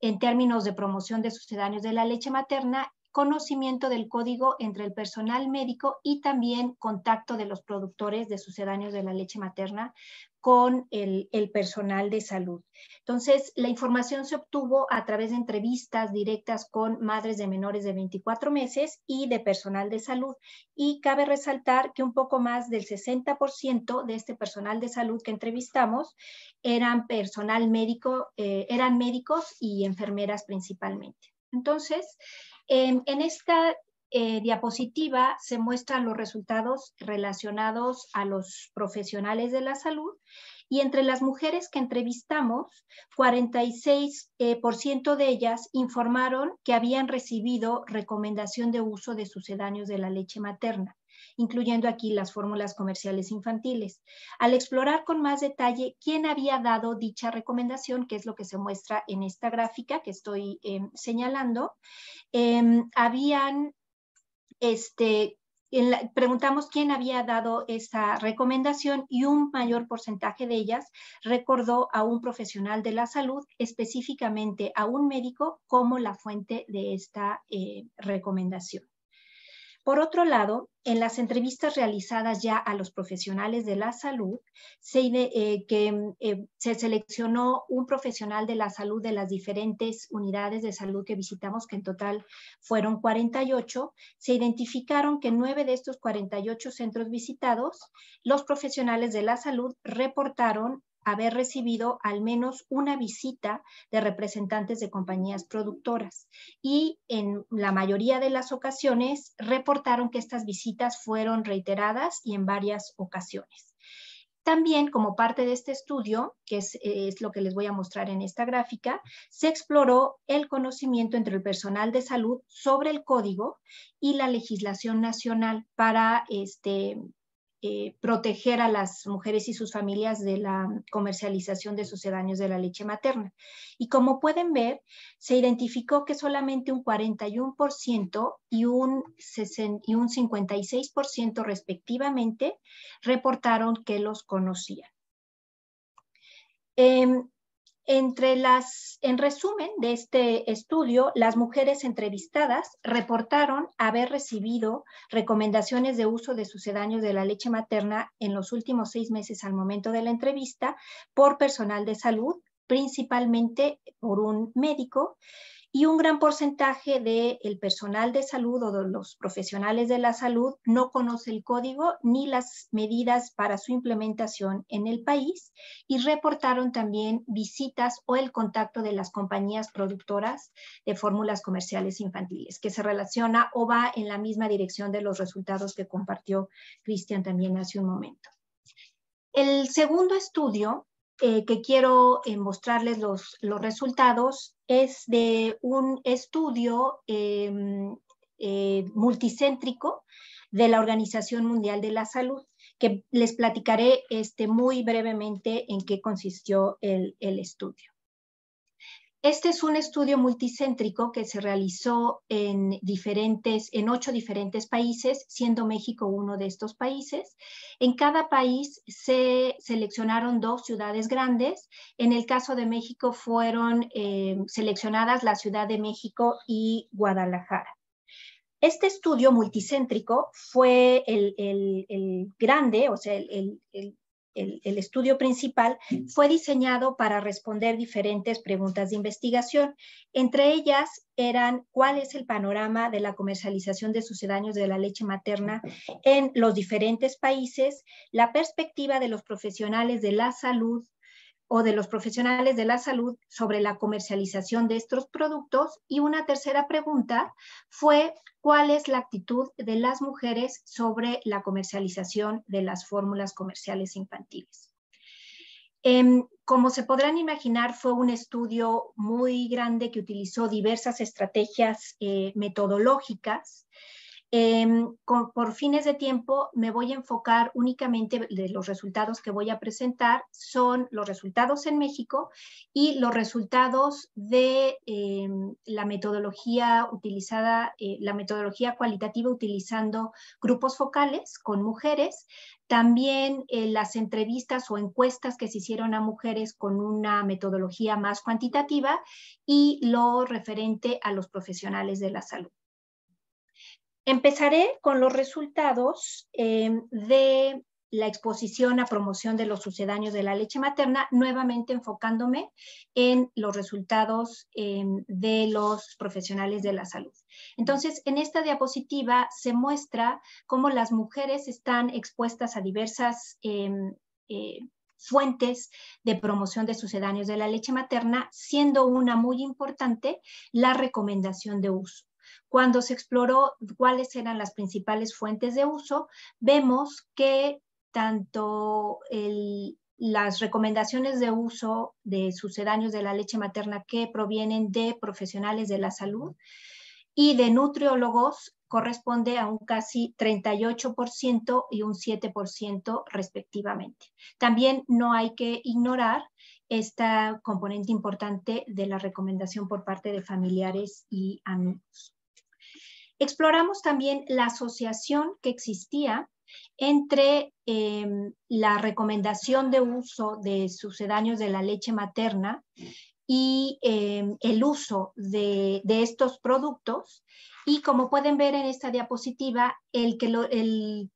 en términos de promoción de sucedáneos de la leche materna conocimiento del código entre el personal médico y también contacto de los productores de sucedáneos de la leche materna con el, personal de salud. Entonces, la información se obtuvo a través de entrevistas directas con madres de menores de 24 meses y de personal de salud. Y cabe resaltar que un poco más del 60% de este personal de salud que entrevistamos eran personal médico, eh, eran médicos y enfermeras principalmente. Entonces, en, esta eh, diapositiva se muestran los resultados relacionados a los profesionales de la salud y entre las mujeres que entrevistamos, 46% eh, de ellas informaron que habían recibido recomendación de uso de sucedáneos de la leche materna incluyendo aquí las fórmulas comerciales infantiles. Al explorar con más detalle quién había dado dicha recomendación, que es lo que se muestra en esta gráfica que estoy em, señalando, em, habían este, preguntamos quién había dado esa recomendación y un mayor porcentaje de ellas recordó a un profesional de la salud, específicamente a un médico, como la fuente de esta eh, recomendación. Por otro lado, en las entrevistas realizadas ya a los profesionales de la salud, se, eh, que, eh, se seleccionó un profesional de la salud de las diferentes unidades de salud que visitamos, que en total fueron 48. Se identificaron que nueve de estos 48 centros visitados, los profesionales de la salud reportaron haber recibido al menos una visita de representantes de compañías productoras y en la mayoría de las ocasiones reportaron que estas visitas fueron reiteradas y en varias ocasiones. También como parte de este estudio, que es, lo que les voy a mostrar en esta gráfica, se exploró el conocimiento entre el personal de salud sobre el código y la legislación nacional para este, eh, proteger a las mujeres y sus familias de la comercialización de sucedáneos de la leche materna. Y como pueden ver, se identificó que solamente un 41% y un, y un 56% respectivamente reportaron que los conocían. Em, entre las, en resumen de este estudio, las mujeres entrevistadas reportaron haber recibido recomendaciones de uso de sucedáneos de la leche materna en los últimos seis meses al momento de la entrevista por personal de salud, principalmente por un médico, y un gran porcentaje del personal de salud o de los profesionales de la salud no conoce el código ni las medidas para su implementación en el país y reportaron también visitas o el contacto de las compañías productoras de fórmulas comerciales infantiles, que se relaciona o va en la misma dirección de los resultados que compartió Cristian también hace un momento. El segundo estudio eh, que quiero eh, mostrarles los, resultados es de un estudio em, eh, multicéntrico de la Organización Mundial de la Salud, que les platicaré este, muy brevemente en qué consistió el estudio. Este es un estudio multicéntrico que se realizó en, diferentes, en ocho diferentes países, siendo México uno de estos países. En cada país se seleccionaron dos ciudades grandes. En el caso de México fueron eh, seleccionadas la Ciudad de México y Guadalajara. Este estudio multicéntrico fue el, grande, o sea, el, el, estudio principal, fue diseñado para responder diferentes preguntas de investigación. Entre ellas eran cuál es el panorama de la comercialización de sucedáneos de la leche materna en los diferentes países, la perspectiva de los profesionales de la salud o de los profesionales de la salud sobre la comercialización de estos productos. Y una tercera pregunta fue cuál es la actitud de las mujeres sobre la comercialización de las fórmulas comerciales infantiles. Em, como se podrán imaginar, fue un estudio muy grande que utilizó diversas estrategias eh, metodológicas Em, por fines de tiempo me voy a enfocar únicamente de los resultados que voy a presentar, son los resultados en México y los resultados de em, la metodología utilizada, eh, la metodología cualitativa utilizando grupos focales con mujeres, también eh, las entrevistas o encuestas que se hicieron a mujeres con una metodología más cuantitativa y lo referente a los profesionales de la salud. Empezaré con los resultados em, de la exposición a promoción de los sucedáneos de la leche materna, nuevamente enfocándome en los resultados em, de los profesionales de la salud. Entonces, en esta diapositiva se muestra cómo las mujeres están expuestas a diversas eh, fuentes de promoción de sucedáneos de la leche materna, siendo una muy importante la recomendación de uso. Cuando se exploró cuáles eran las principales fuentes de uso, vemos que tanto las recomendaciones de uso de sucedáneos de la leche materna que provienen de profesionales de la salud y de nutriólogos corresponde a un casi 38% y un 7% respectivamente. También no hay que ignorar esta componente importante de la recomendación por parte de familiares y amigos. Exploramos también la asociación que existía entre em, la recomendación de uso de sucedáneos de la leche materna y em, el uso de, estos productos. Y como pueden ver en esta diapositiva, el que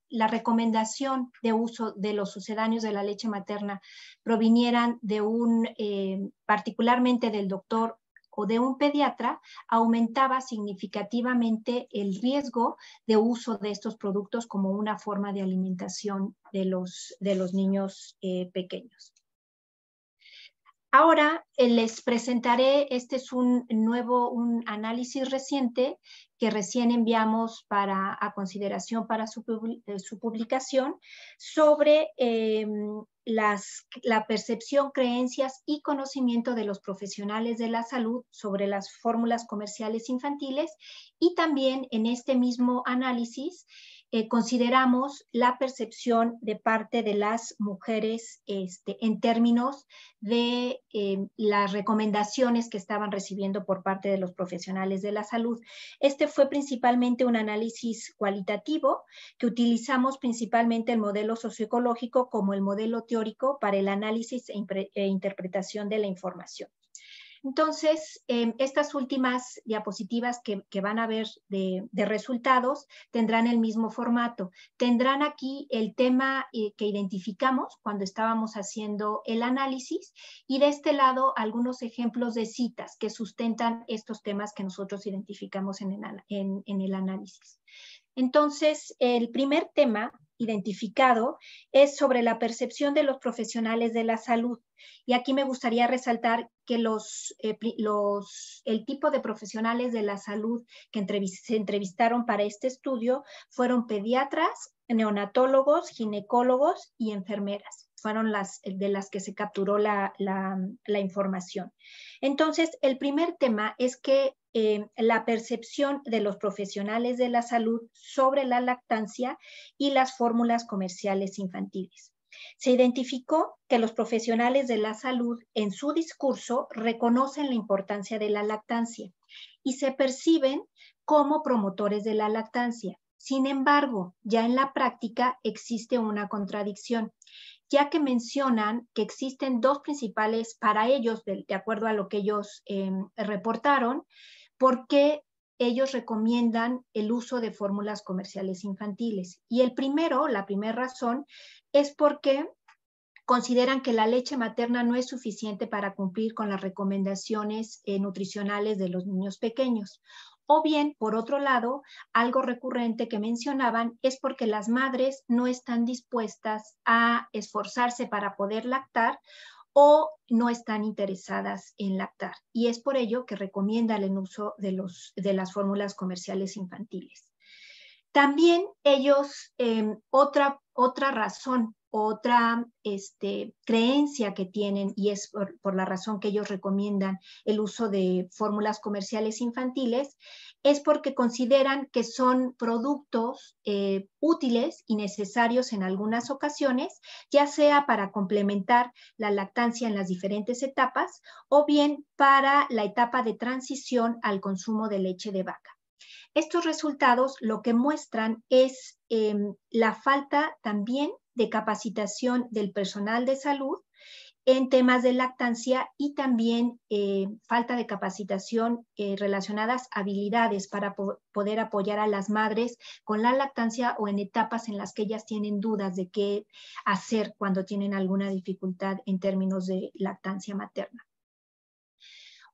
la recomendación de uso de los sucedáneos de la leche materna provinieran de un, em, particularmente del doctor o de un pediatra aumentaba significativamente el riesgo de uso de estos productos como una forma de alimentación de los, de los niños eh, pequeños. Ahora eh, les presentaré, este es un nuevo, un análisis reciente que recién enviamos para, a consideración para su, eh, publicación sobre em, las, la percepción, creencias y conocimiento de los profesionales de la salud sobre las fórmulas comerciales infantiles y también en este mismo análisis eh, consideramos la percepción de parte de las mujeres este, en términos de eh, las recomendaciones que estaban recibiendo por parte de los profesionales de la salud. Este fue principalmente un análisis cualitativo que utilizamos principalmente el modelo socioecológico como el modelo teórico para el análisis e, e interpretación de la información. Entonces, em, estas últimas diapositivas que, van a ver de, resultados tendrán el mismo formato. Tendrán aquí el tema eh, que identificamos cuando estábamos haciendo el análisis y de este lado algunos ejemplos de citas que sustentan estos temas que nosotros identificamos en el análisis. Entonces, el primer tema identificado es sobre la percepción de los profesionales de la salud. Y aquí me gustaría resaltar que los, eh, el tipo de profesionales de la salud que se entrevistaron para este estudio fueron pediatras, neonatólogos, ginecólogos y enfermeras. Fueron las de las que se capturó la, la información. Entonces, el primer tema es que eh, la percepción de los profesionales de la salud sobre la lactancia y las fórmulas comerciales infantiles. Se identificó que los profesionales de la salud en su discurso reconocen la importancia de la lactancia y se perciben como promotores de la lactancia. Sin embargo, ya en la práctica existe una contradicción, ya que mencionan que existen dos principales para ellos, de, acuerdo a lo que ellos em, reportaron, ¿Por qué ellos recomiendan el uso de fórmulas comerciales infantiles? Y el primero, la primera razón, es porque consideran que la leche materna no es suficiente para cumplir con las recomendaciones eh, nutricionales de los niños pequeños. O bien, por otro lado, algo recurrente que mencionaban es porque las madres no están dispuestas a esforzarse para poder lactar o no están interesadas en lactar. Y es por ello que recomienda el uso de, los, de las fórmulas comerciales infantiles. También ellos, em, otra, otra razón otra este, creencia que tienen, y es por, la razón que ellos recomiendan el uso de fórmulas comerciales infantiles, es porque consideran que son productos eh, útiles y necesarios en algunas ocasiones, ya sea para complementar la lactancia en las diferentes etapas o bien para la etapa de transición al consumo de leche de vaca. Estos resultados lo que muestran es em, la falta también de capacitación del personal de salud en temas de lactancia y también eh, falta de capacitación eh, relacionadas a habilidades para poder apoyar a las madres con la lactancia o en etapas en las que ellas tienen dudas de qué hacer cuando tienen alguna dificultad en términos de lactancia materna.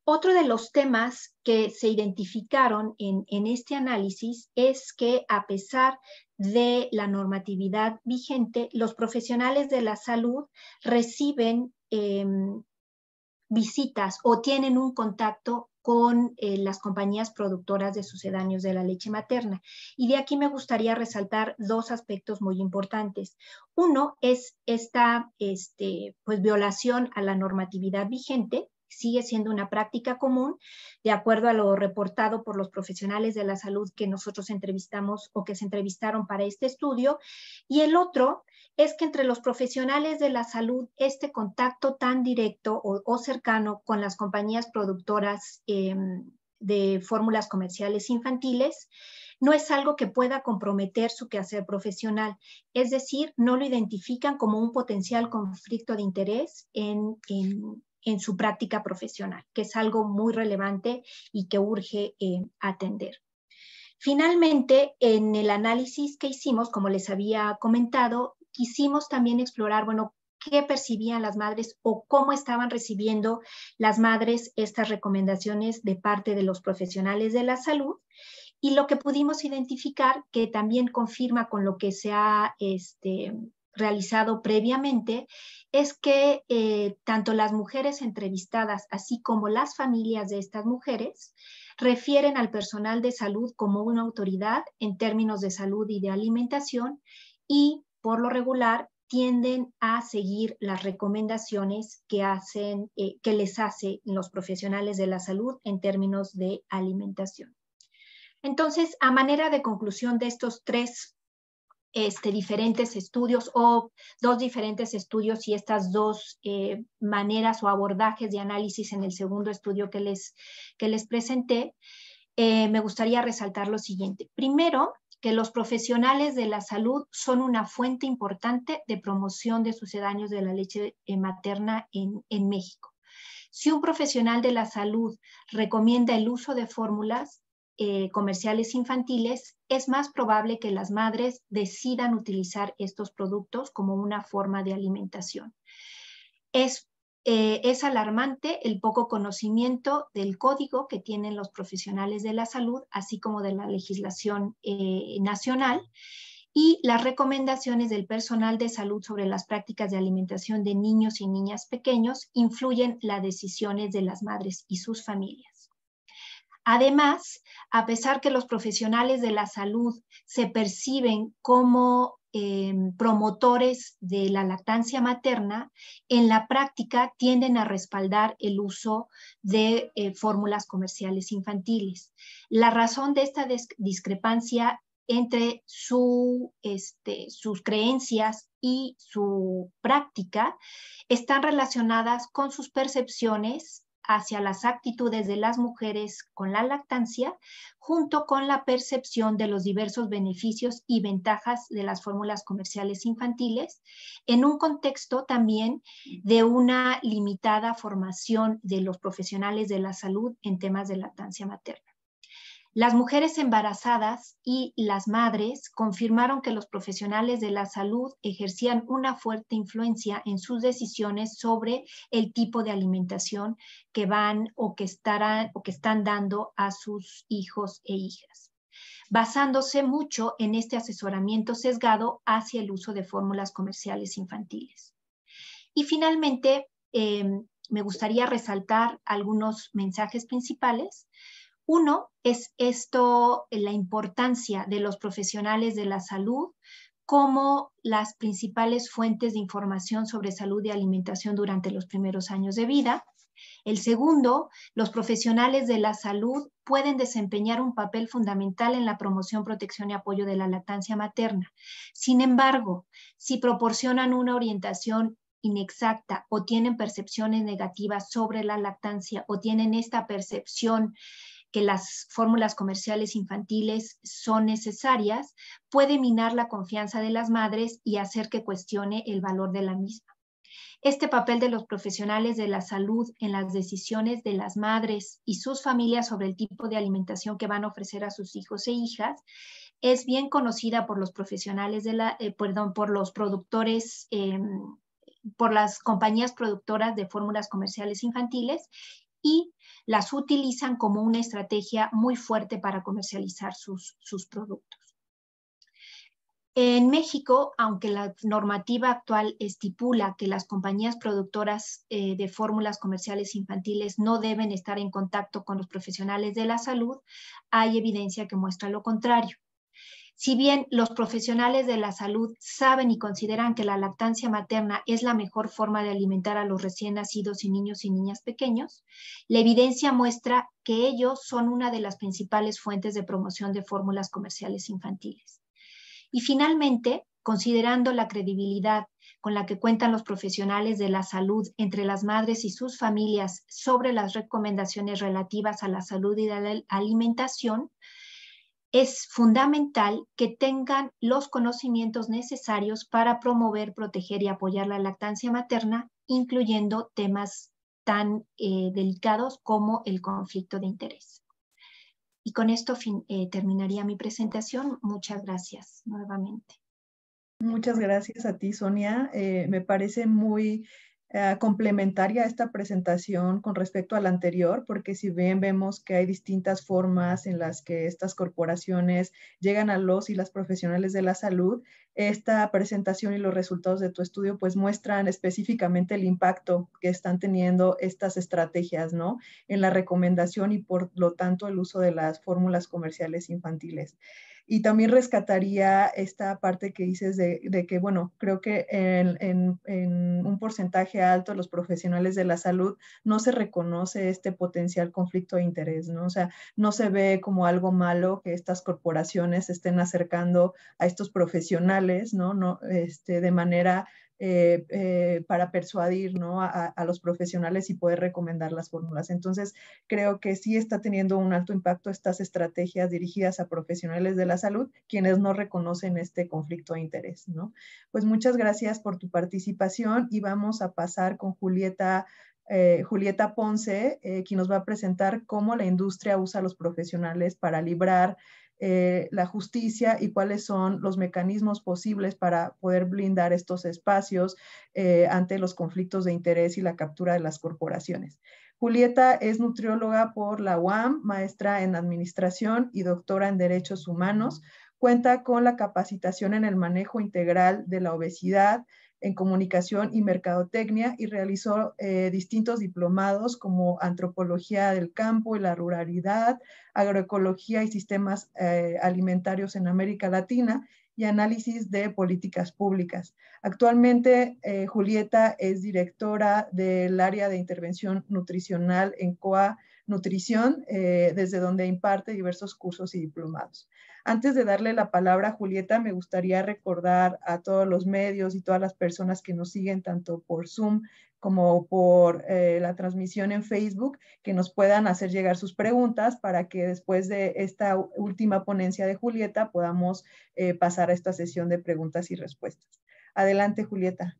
Otro de los temas que se identificaron en, este análisis es que a pesar de la normatividad vigente, los profesionales de la salud reciben em, visitas o tienen un contacto con eh, las compañías productoras de sucedáneos de la leche materna. Y de aquí me gustaría resaltar dos aspectos muy importantes. Uno es esta este, pues, violación a la normatividad vigente sigue siendo una práctica común, de acuerdo a lo reportado por los profesionales de la salud que nosotros entrevistamos o que se entrevistaron para este estudio. Y el otro es que entre los profesionales de la salud, este contacto tan directo o, cercano con las compañías productoras em, de fórmulas comerciales infantiles, no es algo que pueda comprometer su quehacer profesional, es decir, no lo identifican como un potencial conflicto de interés en, en, en su práctica profesional, que es algo muy relevante y que urge eh, atender. Finalmente, en el análisis que hicimos, como les había comentado, quisimos también explorar, bueno, qué percibían las madres o cómo estaban recibiendo las madres estas recomendaciones de parte de los profesionales de la salud. Y lo que pudimos identificar, que también confirma con lo que se ha este, realizado previamente es que eh, tanto las mujeres entrevistadas, así como las familias de estas mujeres, refieren al personal de salud como una autoridad en términos de salud y de alimentación y, por lo regular, tienden a seguir las recomendaciones que, hacen, eh, que les hacen los profesionales de la salud en términos de alimentación. Entonces, a manera de conclusión de estos tres este, diferentes estudios o dos diferentes estudios y estas dos eh, maneras o abordajes de análisis en el segundo estudio que les, que les presenté, eh, me gustaría resaltar lo siguiente. Primero, que los profesionales de la salud son una fuente importante de promoción de sucedáneos de la leche eh, materna en, en México. Si un profesional de la salud recomienda el uso de fórmulas, eh, comerciales infantiles, es más probable que las madres decidan utilizar estos productos como una forma de alimentación. Es, eh, es alarmante el poco conocimiento del código que tienen los profesionales de la salud, así como de la legislación eh, nacional y las recomendaciones del personal de salud sobre las prácticas de alimentación de niños y niñas pequeños influyen las decisiones de las madres y sus familias. Además, a pesar que los profesionales de la salud se perciben como em, promotores de la lactancia materna, en la práctica tienden a respaldar el uso de eh, fórmulas comerciales infantiles. La razón de esta discrepancia entre este, sus creencias y su práctica están relacionadas con sus percepciones hacia las actitudes de las mujeres con la lactancia, junto con la percepción de los diversos beneficios y ventajas de las fórmulas comerciales infantiles, en un contexto también de una limitada formación de los profesionales de la salud en temas de lactancia materna. Las mujeres embarazadas y las madres confirmaron que los profesionales de la salud ejercían una fuerte influencia en sus decisiones sobre el tipo de alimentación que van o que están dando a sus hijos e hijas, basándose mucho en este asesoramiento sesgado hacia el uso de fórmulas comerciales infantiles. Y finalmente, em, me gustaría resaltar algunos mensajes principales. Uno es esto, la importancia de los profesionales de la salud como las principales fuentes de información sobre salud y alimentación durante los primeros años de vida. El segundo, los profesionales de la salud pueden desempeñar un papel fundamental en la promoción, protección y apoyo de la lactancia materna. Sin embargo, si proporcionan una orientación inexacta o tienen percepciones negativas sobre la lactancia o tienen esta percepción que las fórmulas comerciales infantiles son necesarias, puede minar la confianza de las madres y hacer que cuestione el valor de la misma. Este papel de los profesionales de la salud en las decisiones de las madres y sus familias sobre el tipo de alimentación que van a ofrecer a sus hijos e hijas es bien conocida por los profesionales de la, eh, perdón, por los productores, em, por las compañías productoras de fórmulas comerciales infantiles y las utilizan como una estrategia muy fuerte para comercializar sus, sus productos. En México, aunque la normativa actual estipula que las compañías productoras eh, de fórmulas comerciales infantiles no deben estar en contacto con los profesionales de la salud, hay evidencia que muestra lo contrario. Si bien los profesionales de la salud saben y consideran que la lactancia materna es la mejor forma de alimentar a los recién nacidos y niños y niñas pequeños, la evidencia muestra que ellos son una de las principales fuentes de promoción de fórmulas comerciales infantiles. Y finalmente, considerando la credibilidad con la que cuentan los profesionales de la salud entre las madres y sus familias sobre las recomendaciones relativas a la salud y la alimentación, es fundamental que tengan los conocimientos necesarios para promover, proteger y apoyar la lactancia materna, incluyendo temas tan eh, delicados como el conflicto de interés. Y con esto eh, terminaría mi presentación. Muchas gracias nuevamente. Muchas gracias a ti, Sonia. Eh, me parece muy eh, complementaria esta presentación con respecto a la anterior, porque si bien vemos que hay distintas formas en las que estas corporaciones llegan a los y las profesionales de la salud, esta presentación y los resultados de tu estudio pues muestran específicamente el impacto que están teniendo estas estrategias, ¿no? En la recomendación y por lo tanto el uso de las fórmulas comerciales infantiles. Y también rescataría esta parte que dices de, que, bueno, creo que en, un porcentaje alto los profesionales de la salud no se reconoce este potencial conflicto de interés, ¿no? O sea, no se ve como algo malo que estas corporaciones estén acercando a estos profesionales, ¿no? no este, de manera eh, eh, para persuadir ¿no? a, los profesionales y poder recomendar las fórmulas. Entonces, creo que sí está teniendo un alto impacto estas estrategias dirigidas a profesionales de la salud, quienes no reconocen este conflicto de interés. ¿no? Pues muchas gracias por tu participación y vamos a pasar con Julieta. Eh, Julieta Ponce, quien nos va a presentar cómo la industria usa a los profesionales para librar eh, la justicia y cuáles son los mecanismos posibles para poder blindar estos espacios eh, ante los conflictos de interés y la captura de las corporaciones. Julieta es nutrióloga por la UAM, maestra en administración y doctora en derechos humanos. Cuenta con la capacitación en el manejo integral de la obesidad, en comunicación y mercadotecnia y realizó eh, distintos diplomados como antropología del campo y la ruralidad, agroecología y sistemas eh, alimentarios en América Latina y análisis de políticas públicas. Actualmente, eh, Julieta es directora del área de intervención nutricional en COA Nutrición, desde donde imparte diversos cursos y diplomados. Antes de darle la palabra a Julieta, me gustaría recordar a todos los medios y todas las personas que nos siguen tanto por Zoom como por eh, la transmisión en Facebook, que nos puedan hacer llegar sus preguntas para que después de esta última ponencia de Julieta podamos eh, pasar a esta sesión de preguntas y respuestas. Adelante, Julieta.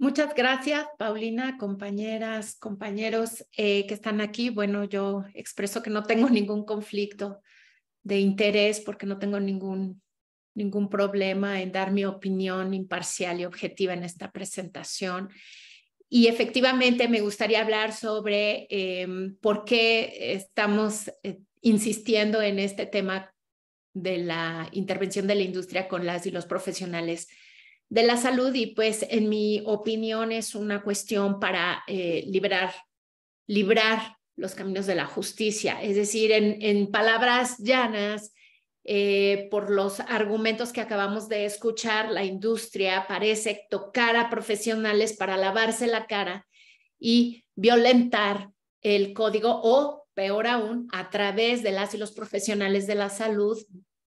Muchas gracias, Paulina, compañeras, compañeros eh, que están aquí. Bueno, yo expreso que no tengo ningún conflicto de interés porque no tengo ningún, ningún problema en dar mi opinión imparcial y objetiva en esta presentación. Y efectivamente me gustaría hablar sobre em, por qué estamos eh, insistiendo en este tema de la intervención de la industria con las y los profesionales de la salud y pues en mi opinión es una cuestión para eh, liberar, librar los caminos de la justicia. Es decir, en, en palabras llanas, eh, por los argumentos que acabamos de escuchar, la industria parece tocar a profesionales para lavarse la cara y violentar el código o, peor aún, a través de las y los profesionales de la salud,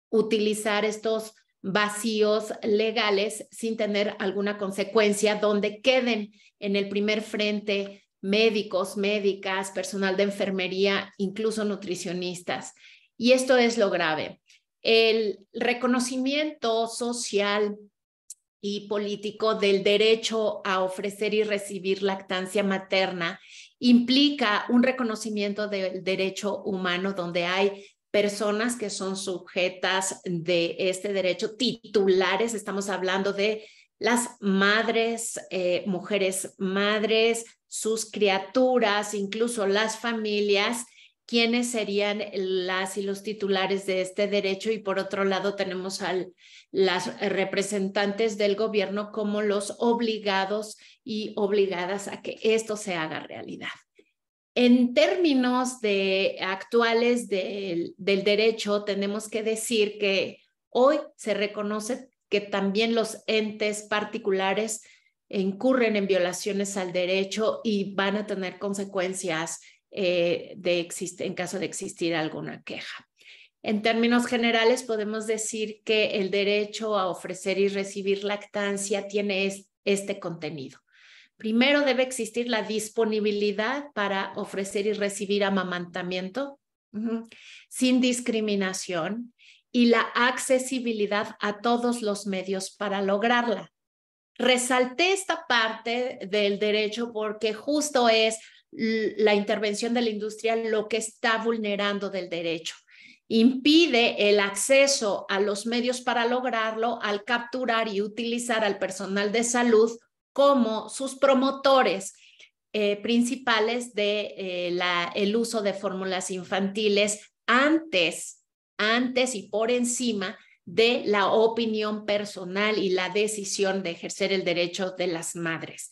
utilizar estos vacíos legales sin tener alguna consecuencia, donde queden en el primer frente médicos, médicas, personal de enfermería, incluso nutricionistas. Y esto es lo grave. El reconocimiento social y político del derecho a ofrecer y recibir lactancia materna implica un reconocimiento del derecho humano donde hay personas que son sujetas de este derecho, titulares, estamos hablando de las madres, eh, mujeres madres, sus criaturas, incluso las familias, quienes serían las y los titulares de este derecho y por otro lado tenemos a las representantes del gobierno como los obligados y obligadas a que esto se haga realidad. En términos de actuales del derecho, tenemos que decir que hoy se reconoce que también los entes particulares incurren en violaciones al derecho y van a tener consecuencias eh, en caso de existir alguna queja. En términos generales, podemos decir que el derecho a ofrecer y recibir lactancia tiene este contenido. Primero debe existir la disponibilidad para ofrecer y recibir amamantamiento sin discriminación y la accesibilidad a todos los medios para lograrla. Resalté esta parte del derecho porque justo es la intervención de la industria lo que está vulnerando del derecho. Impide el acceso a los medios para lograrlo al capturar y utilizar al personal de salud como sus promotores eh, principales de eh, uso de fórmulas infantiles antes, antes y por encima de la opinión personal y la decisión de ejercer el derecho de las madres.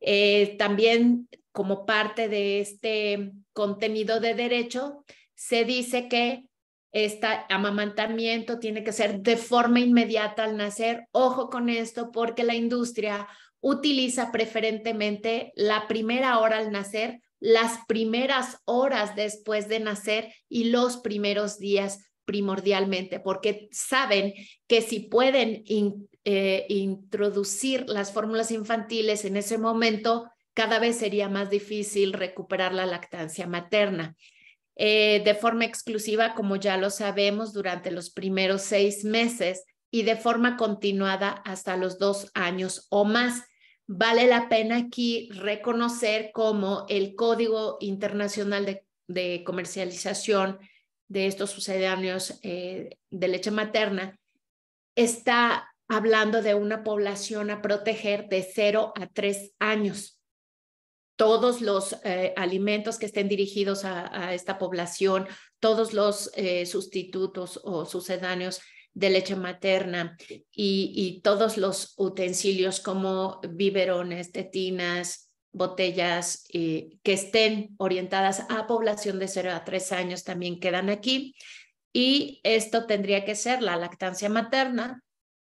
Eh, también como parte de este contenido de derecho, se dice que este amamantamiento tiene que ser de forma inmediata al nacer. Ojo con esto porque la industria utiliza preferentemente la primera hora al nacer, las primeras horas después de nacer y los primeros días primordialmente, porque saben que si pueden eh, introducir las fórmulas infantiles en ese momento, cada vez sería más difícil recuperar la lactancia materna. Eh, de forma exclusiva, como ya lo sabemos, durante los primeros seis meses y de forma continuada hasta los dos años o más vale la pena aquí reconocer cómo el Código Internacional de, Comercialización de estos sucedáneos eh, de leche materna está hablando de una población a proteger de 0 a 3 años. Todos los eh, alimentos que estén dirigidos a, esta población, todos los eh, sustitutos o sucedáneos de leche materna y, todos los utensilios como biberones, tetinas, botellas eh, que estén orientadas a población de 0 a 3 años también quedan aquí. Y esto tendría que ser la lactancia materna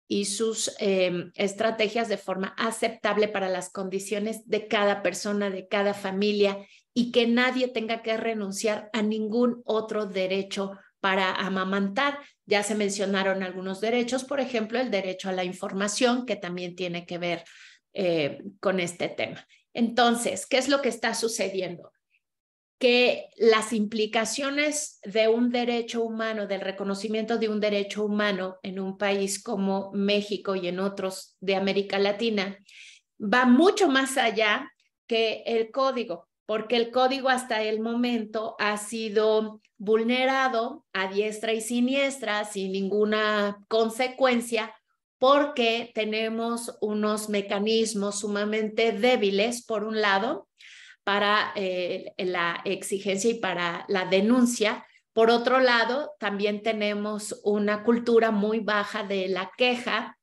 y sus em, estrategias de forma aceptable para las condiciones de cada persona, de cada familia y que nadie tenga que renunciar a ningún otro derecho para amamantar. Ya se mencionaron algunos derechos, por ejemplo, el derecho a la información, que también tiene que ver eh, con este tema. Entonces, ¿qué es lo que está sucediendo? Que las implicaciones de un derecho humano, del reconocimiento de un derecho humano en un país como México y en otros de América Latina, va mucho más allá que el código porque el código hasta el momento ha sido vulnerado a diestra y siniestra sin ninguna consecuencia porque tenemos unos mecanismos sumamente débiles, por un lado, para eh, la exigencia y para la denuncia, Por otro lado, también tenemos una cultura muy baja de la queja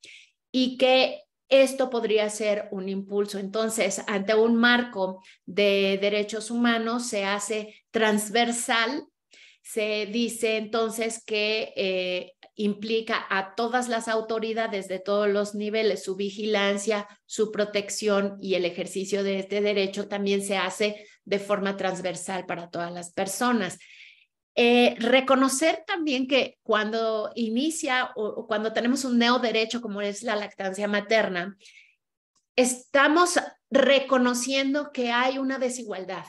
y que esto podría ser un impulso. Entonces, ante un marco de derechos humanos se hace transversal, se dice entonces que eh, implica a todas las autoridades de todos los niveles su vigilancia, su protección y el ejercicio de este derecho también se hace de forma transversal para todas las personas. Eh, reconocer también que cuando inicia o, cuando tenemos un neoderecho como es la lactancia materna, estamos reconociendo que hay una desigualdad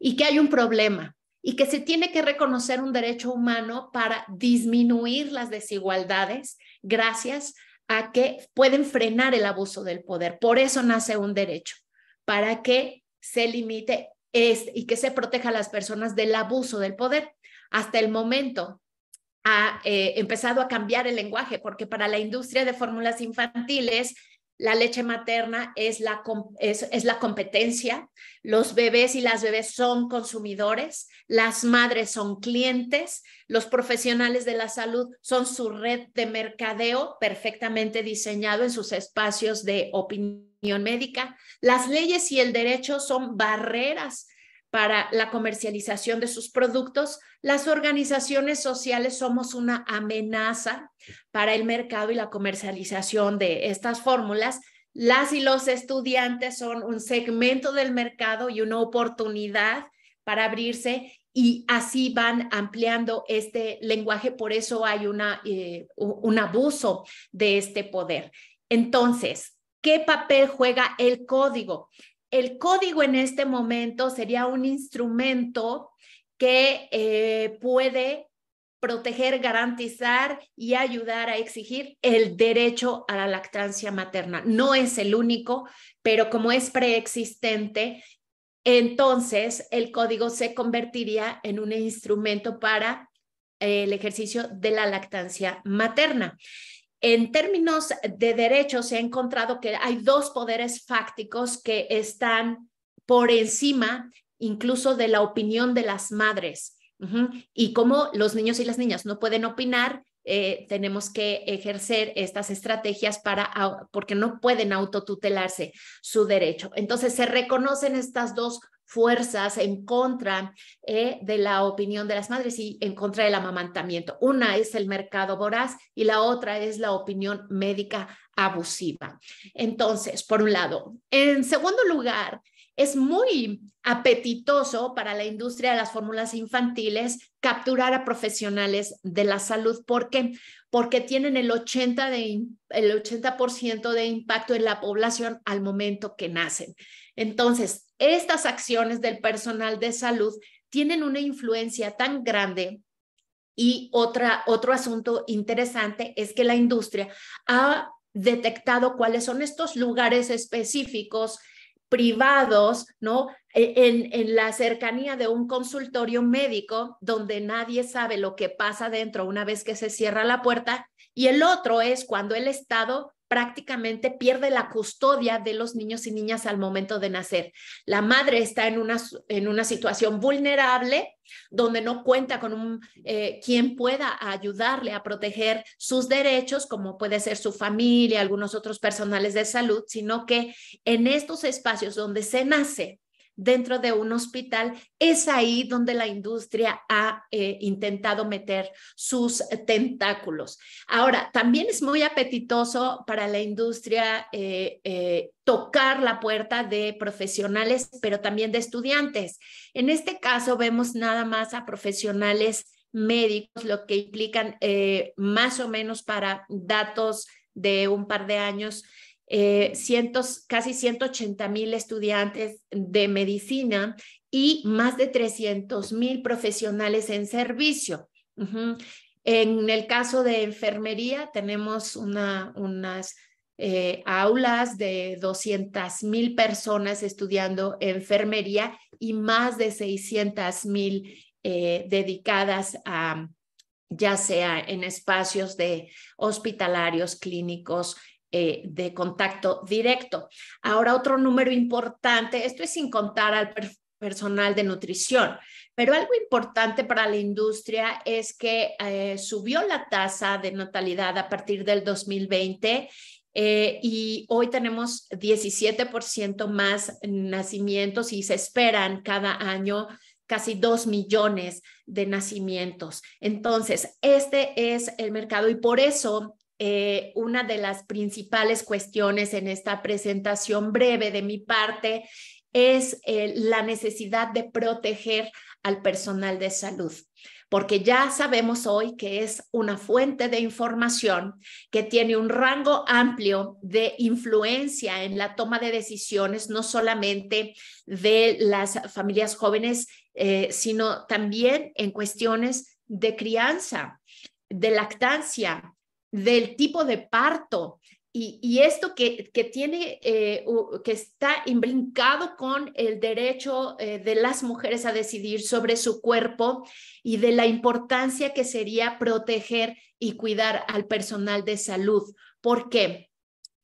y que hay un problema y que se tiene que reconocer un derecho humano para disminuir las desigualdades gracias a que pueden frenar el abuso del poder. Por eso nace un derecho, para que se limite y que se proteja a las personas del abuso del poder hasta el momento ha eh, empezado a cambiar el lenguaje, porque para la industria de fórmulas infantiles, la leche materna es la, es, es la competencia, los bebés y las bebés son consumidores, las madres son clientes, los profesionales de la salud son su red de mercadeo perfectamente diseñado en sus espacios de opinión médica, las leyes y el derecho son barreras para la comercialización de sus productos, las organizaciones sociales somos una amenaza para el mercado y la comercialización de estas fórmulas. Las y los estudiantes son un segmento del mercado y una oportunidad para abrirse y así van ampliando este lenguaje. Por eso hay eh, un abuso de este poder. Entonces, ¿qué papel juega el código? El código en este momento sería un instrumento que eh, puede proteger, garantizar y ayudar a exigir el derecho a la lactancia materna. No es el único, pero como es preexistente, entonces el código se convertiría en un instrumento para eh, el ejercicio de la lactancia materna. En términos de derechos, se ha encontrado que hay dos poderes fácticos que están por encima incluso de la opinión de las madres. Y como los niños y las niñas no pueden opinar, eh, tenemos que ejercer estas estrategias para, porque no pueden autotutelarse su derecho. Entonces, se reconocen estas dos fuerzas en contra eh, de la opinión de las madres y en contra del amamantamiento. Una es el mercado voraz y la otra es la opinión médica abusiva. Entonces, por un lado. En segundo lugar, es muy apetitoso para la industria de las fórmulas infantiles capturar a profesionales de la salud. ¿Por qué? Porque tienen el 80%, de, el 80 de impacto en la población al momento que nacen. Entonces, estas acciones del personal de salud tienen una influencia tan grande y otra, otro asunto interesante es que la industria ha detectado cuáles son estos lugares específicos privados, ¿no? E, en, en, la cercanía de un consultorio médico donde nadie sabe lo que pasa dentro una vez que se cierra la puerta. Y el otro es cuando el Estado prácticamente pierde la custodia de los niños y niñas al momento de nacer. La madre está en una, en una situación vulnerable donde no cuenta con un, eh, quien pueda ayudarle a proteger sus derechos, como puede ser su familia, algunos otros personales de salud, sino que en estos espacios donde se nace, dentro de un hospital, es ahí donde la industria ha eh, intentado meter sus tentáculos. Ahora, también es muy apetitoso para la industria eh, eh, tocar la puerta de profesionales, pero también de estudiantes. En este caso, vemos nada más a profesionales médicos, lo que implican más o menos para datos de un par de años, eh, cientos, casi 180 mil estudiantes de medicina y más de 300 mil profesionales en servicio. En el caso de enfermería, tenemos una, unas eh, aulas de 200 mil personas estudiando enfermería y más de 600 mil eh, dedicadas a ya sea en espacios de hospitalarios, clínicos, eh, de contacto directo. Ahora, otro número importante, esto es sin contar al personal de nutrición, Pero algo importante para la industria es que eh, subió la tasa de natalidad a partir del 2020 eh, y hoy tenemos 17% más nacimientos y se esperan cada año casi 2 millones de nacimientos. Entonces, este es el mercado y por eso eh, una de las principales cuestiones en esta presentación breve de mi parte es la necesidad de proteger al personal de salud, porque ya sabemos hoy que es una fuente de información que tiene un rango amplio de influencia en la toma de decisiones, no solamente de las familias jóvenes, eh, sino también en cuestiones de crianza, de lactancia, del tipo de parto, y, esto que, tiene, eh, que está imbrincado con el derecho eh, de las mujeres a decidir sobre su cuerpo y de la importancia que sería proteger y cuidar al personal de salud. ¿Por qué?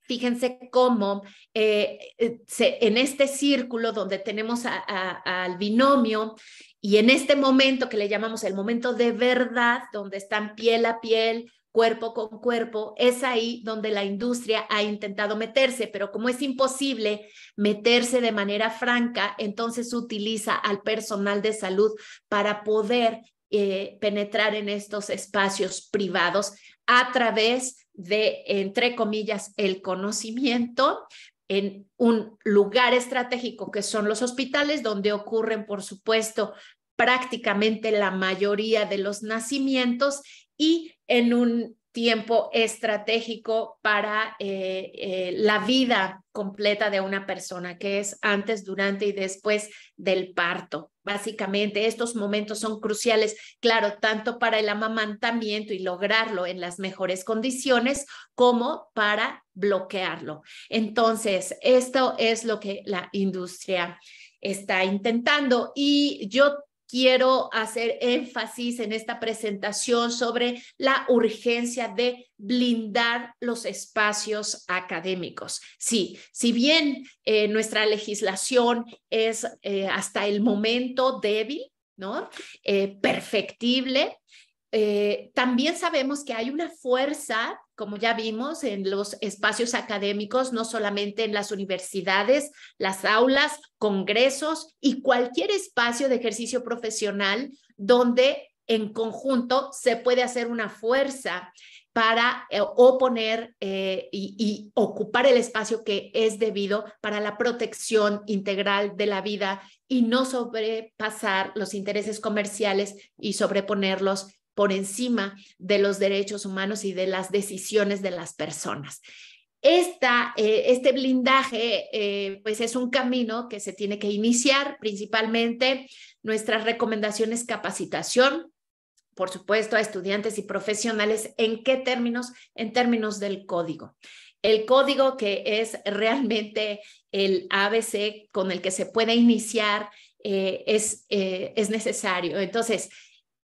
Fíjense cómo eh, en este círculo donde tenemos al binomio y en este momento que le llamamos el momento de verdad, donde están piel a piel, cuerpo con cuerpo, es ahí donde la industria ha intentado meterse, pero como es imposible meterse de manera franca, entonces utiliza al personal de salud para poder eh, penetrar en estos espacios privados a través de, entre comillas, el conocimiento en un lugar estratégico que son los hospitales, donde ocurren, por supuesto, prácticamente la mayoría de los nacimientos y en un tiempo estratégico para eh, eh, la vida completa de una persona, que es antes, durante y después del parto. Básicamente, estos momentos son cruciales, claro, tanto para el amamantamiento y lograrlo en las mejores condiciones, como para bloquearlo. Entonces, esto es lo que la industria está intentando y yo quiero hacer énfasis en esta presentación sobre la urgencia de blindar los espacios académicos. Sí, si bien eh, nuestra legislación es eh, hasta el momento débil, ¿no? Eh, perfectible, también sabemos que hay una fuerza como ya vimos, en los espacios académicos, no solamente en las universidades, las aulas, congresos y cualquier espacio de ejercicio profesional donde en conjunto se puede hacer una fuerza para eh, oponer eh, y, ocupar el espacio que es debido para la protección integral de la vida y no sobrepasar los intereses comerciales y sobreponerlos por encima de los derechos humanos y de las decisiones de las personas. Esta, eh, este blindaje, eh, pues es un camino que se tiene que iniciar, principalmente nuestras recomendaciones capacitación, por supuesto, a estudiantes y profesionales. ¿En qué términos? En términos del código. El código que es realmente el ABC con el que se puede iniciar eh, es, es necesario. Entonces,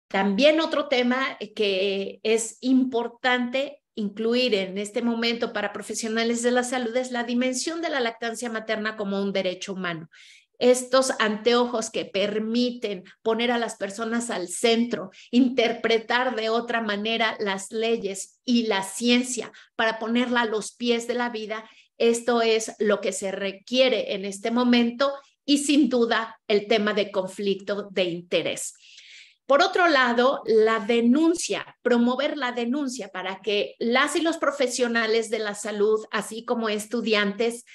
también otro tema que es importante incluir en este momento para profesionales de la salud es la dimensión de la lactancia materna como un derecho humano. Estos anteojos que permiten poner a las personas al centro, interpretar de otra manera las leyes y la ciencia para ponerla a los pies de la vida, esto es lo que se requiere en este momento y sin duda el tema de conflicto de interés. Por otro lado, la denuncia, promover la denuncia para que las y los profesionales de la salud, así como estudiantes,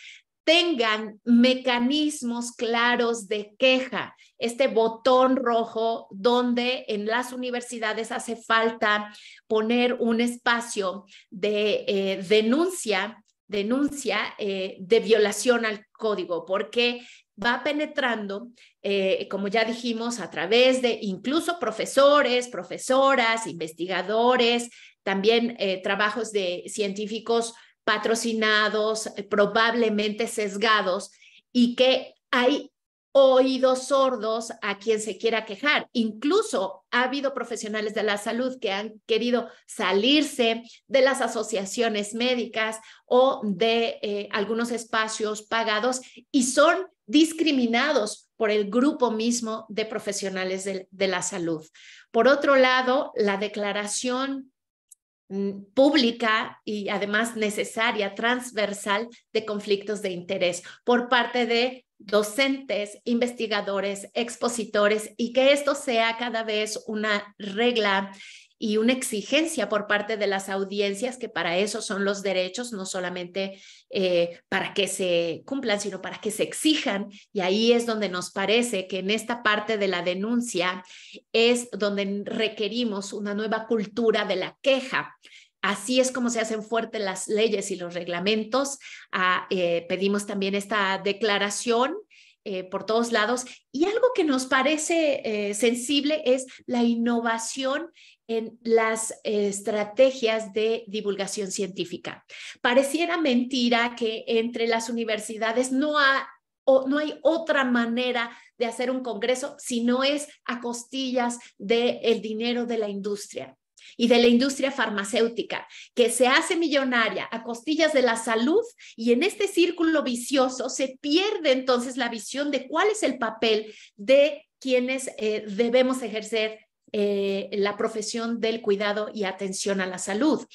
tengan mecanismos claros de queja, este botón rojo donde en las universidades hace falta poner un espacio de eh, denuncia, denuncia eh, de violación al código, porque va penetrando, eh, como ya dijimos, a través de incluso profesores, profesoras, investigadores, también eh, trabajos de científicos patrocinados, eh, probablemente sesgados, y que hay oídos sordos a quien se quiera quejar. Incluso ha habido profesionales de la salud que han querido salirse de las asociaciones médicas o de algunos espacios pagados y son discriminados por el grupo mismo de profesionales de, la salud. Por otro lado, la declaración mm, pública y además necesaria, transversal de conflictos de interés por parte de docentes, investigadores, expositores y que esto sea cada vez una regla y una exigencia por parte de las audiencias, que para eso son los derechos, no solamente eh, para que se cumplan, sino para que se exijan. Y ahí es donde nos parece que en esta parte de la denuncia es donde requerimos una nueva cultura de la queja. Así es como se hacen fuertes las leyes y los reglamentos. Ah, eh, pedimos también esta declaración eh, por todos lados. Y algo que nos parece sensible es la innovación en las estrategias de divulgación científica. Pareciera mentira que entre las universidades no, no hay otra manera de hacer un congreso si no es a costillas del dinero de la industria y de la industria farmacéutica, que se hace millonaria a costillas de la salud y en este círculo vicioso se pierde entonces la visión de cuál es el papel de quienes eh, debemos ejercer eh, la profesión del cuidado y atención a la salud.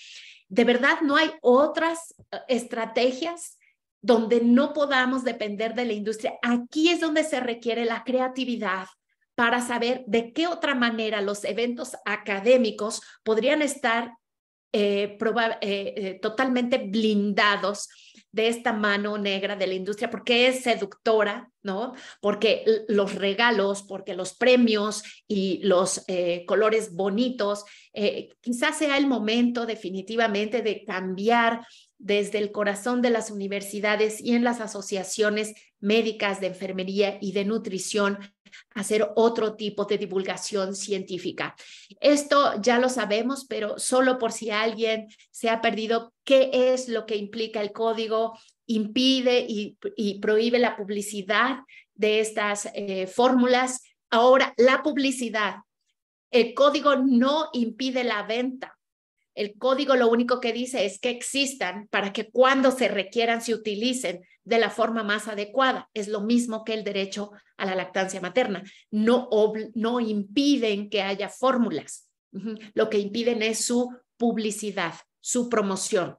De verdad, no hay otras eh, estrategias donde no podamos depender de la industria. Aquí es donde se requiere la creatividad para saber de qué otra manera los eventos académicos podrían estar eh, totalmente blindados de esta mano negra de la industria porque es seductora, ¿no? Porque los regalos, porque los premios y los eh, colores bonitos, eh, quizás sea el momento definitivamente de cambiar desde el corazón de las universidades y en las asociaciones médicas de enfermería y de nutrición hacer otro tipo de divulgación científica. Esto ya lo sabemos, pero solo por si alguien se ha perdido qué es lo que implica el código, impide y, prohíbe la publicidad de estas eh, fórmulas. Ahora, la publicidad. El código no impide la venta. El código lo único que dice es que existan para que cuando se requieran se utilicen de la forma más adecuada. Es lo mismo que el derecho a la lactancia materna. No, no impiden que haya fórmulas. Lo que impiden es su publicidad, su promoción,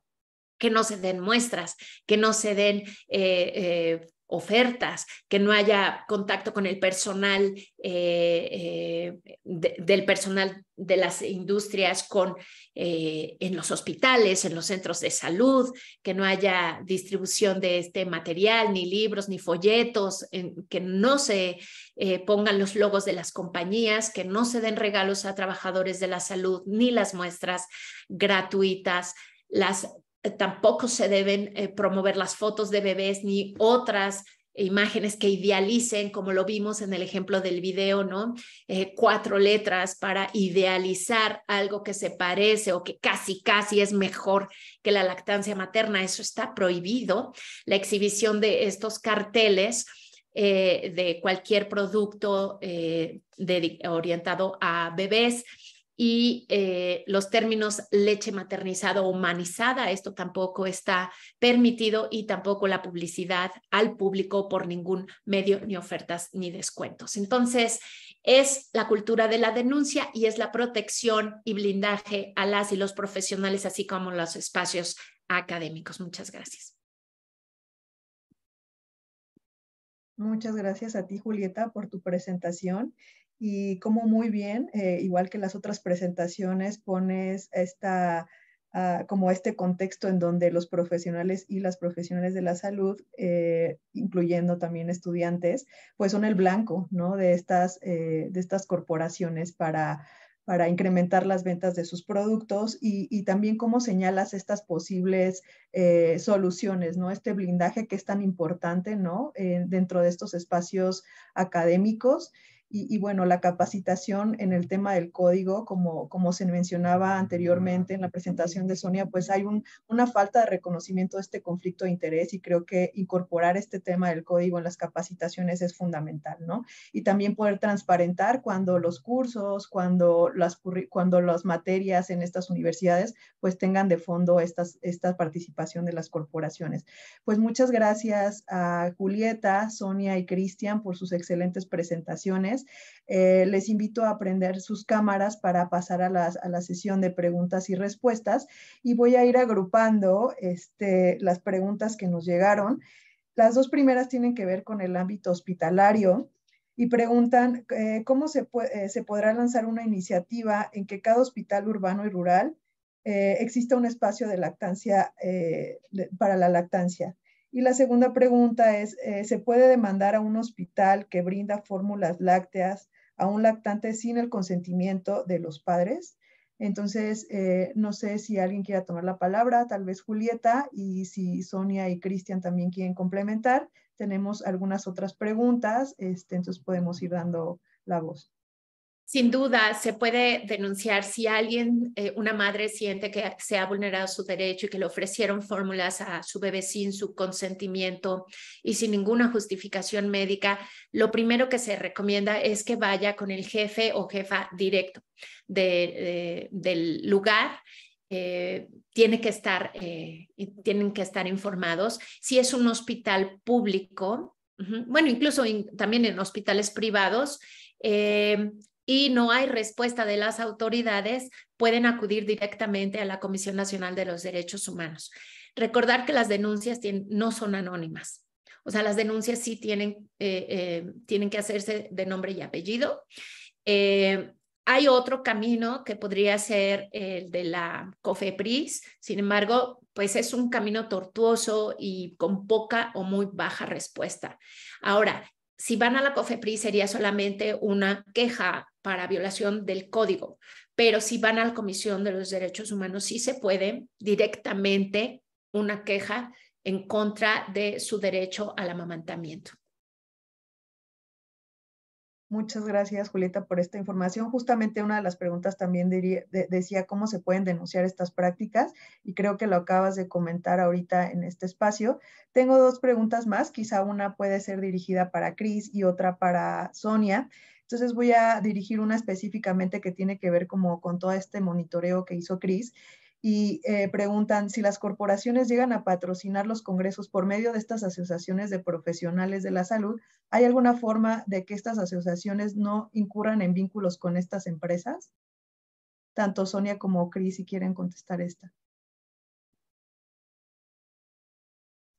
que no se den muestras, que no se den eh, eh, ofertas, que no haya contacto con el personal eh, eh, del personal de las industrias con eh, en los hospitales, en los centros de salud, que no haya distribución de este material, ni libros, ni folletos, que no se pongan los logos de las compañías, que no se den regalos a trabajadores de la salud, ni las muestras gratuitas, las tampoco se deben eh, promover las fotos de bebés ni otras imágenes que idealicen, como lo vimos en el ejemplo del video, ¿no? Eh, cuatro letras para idealizar algo que se parece o que casi, casi es mejor que la lactancia materna. Eso está prohibido. La exhibición de estos carteles eh, de cualquier producto orientado a bebés y eh, los términos leche maternizada o humanizada, esto tampoco está permitido y tampoco la publicidad al público por ningún medio, ni ofertas, ni descuentos. Entonces, es la cultura de la denuncia y es la protección y blindaje a las y los profesionales, así como los espacios académicos. Muchas gracias. Muchas gracias a ti, Julieta, por tu presentación y como muy bien, eh, igual que las otras presentaciones, pones esta, ah, como este contexto en donde los profesionales y las profesionales de la salud, eh, incluyendo también estudiantes, pues son el blanco, ¿no? De estas, eh, de estas corporaciones para para incrementar las ventas de sus productos y, también cómo señalas estas posibles soluciones, ¿no? Este blindaje que es tan importante, ¿no? dentro de estos espacios académicos y, bueno, la capacitación en el tema del código, como, como se mencionaba anteriormente en la presentación de Sonia, pues hay una falta de reconocimiento de este conflicto de interés y creo que incorporar este tema del código en las capacitaciones es fundamental, ¿no? Y también poder transparentar cuando los cursos, cuando las, cuando las materias en estas universidades, pues tengan de fondo estas, esta participación de las corporaciones. Pues muchas gracias a Julieta, Sonia y Cristian por sus excelentes presentaciones. Eh, les invito a prender sus cámaras para pasar a, la sesión de preguntas y respuestas y voy a ir agrupando este, las preguntas que nos llegaron. Las dos primeras tienen que ver con el ámbito hospitalario y preguntan eh, cómo eh, se, podrá lanzar una iniciativa en que cada hospital urbano y rural exista un espacio de lactancia para la lactancia. Y la segunda pregunta es, eh, ¿se puede demandar a un hospital que brinda fórmulas lácteas a un lactante sin el consentimiento de los padres? Entonces, eh, no sé si alguien quiera tomar la palabra, tal vez Julieta, y si Sonia y Cristian también quieren complementar. Tenemos algunas otras preguntas, este, entonces podemos ir dando la voz. Sin duda, se puede denunciar si alguien, eh, una madre siente que se ha vulnerado su derecho y que le ofrecieron fórmulas a su bebé sin su consentimiento y sin ninguna justificación médica. Lo primero que se recomienda es que vaya con el jefe o jefa directo del lugar eh, tiene que estar, eh, tienen que estar informados. Si es un hospital público, bueno, incluso también en hospitales privados, y no hay respuesta de las autoridades, pueden acudir directamente a la Comisión Nacional de los Derechos Humanos. Recordar que las denuncias no son anónimas. O sea, las denuncias sí tienen, eh, eh, tienen que hacerse de nombre y apellido. Eh, hay otro camino que podría ser el de la COFEPRIS, sin embargo, pues es un camino tortuoso y con poca o muy baja respuesta. Ahora, si van a la COFEPRIS sería solamente una queja para violación del código, pero si van a la Comisión de los Derechos Humanos sí se puede directamente una queja en contra de su derecho al amamantamiento. Muchas gracias, Julieta, por esta información. Justamente una de las preguntas también decía cómo se pueden denunciar estas prácticas y creo que lo acabas de comentar ahorita en este espacio. Tengo dos preguntas más, quizá una puede ser dirigida para Cris y otra para Sonia. Entonces voy a dirigir una específicamente que tiene que ver como con todo este monitoreo que hizo Cris y eh, preguntan si las corporaciones llegan a patrocinar los congresos por medio de estas asociaciones de profesionales de la salud, ¿hay alguna forma de que estas asociaciones no incurran en vínculos con estas empresas? Tanto Sonia como Cris, si quieren contestar esta.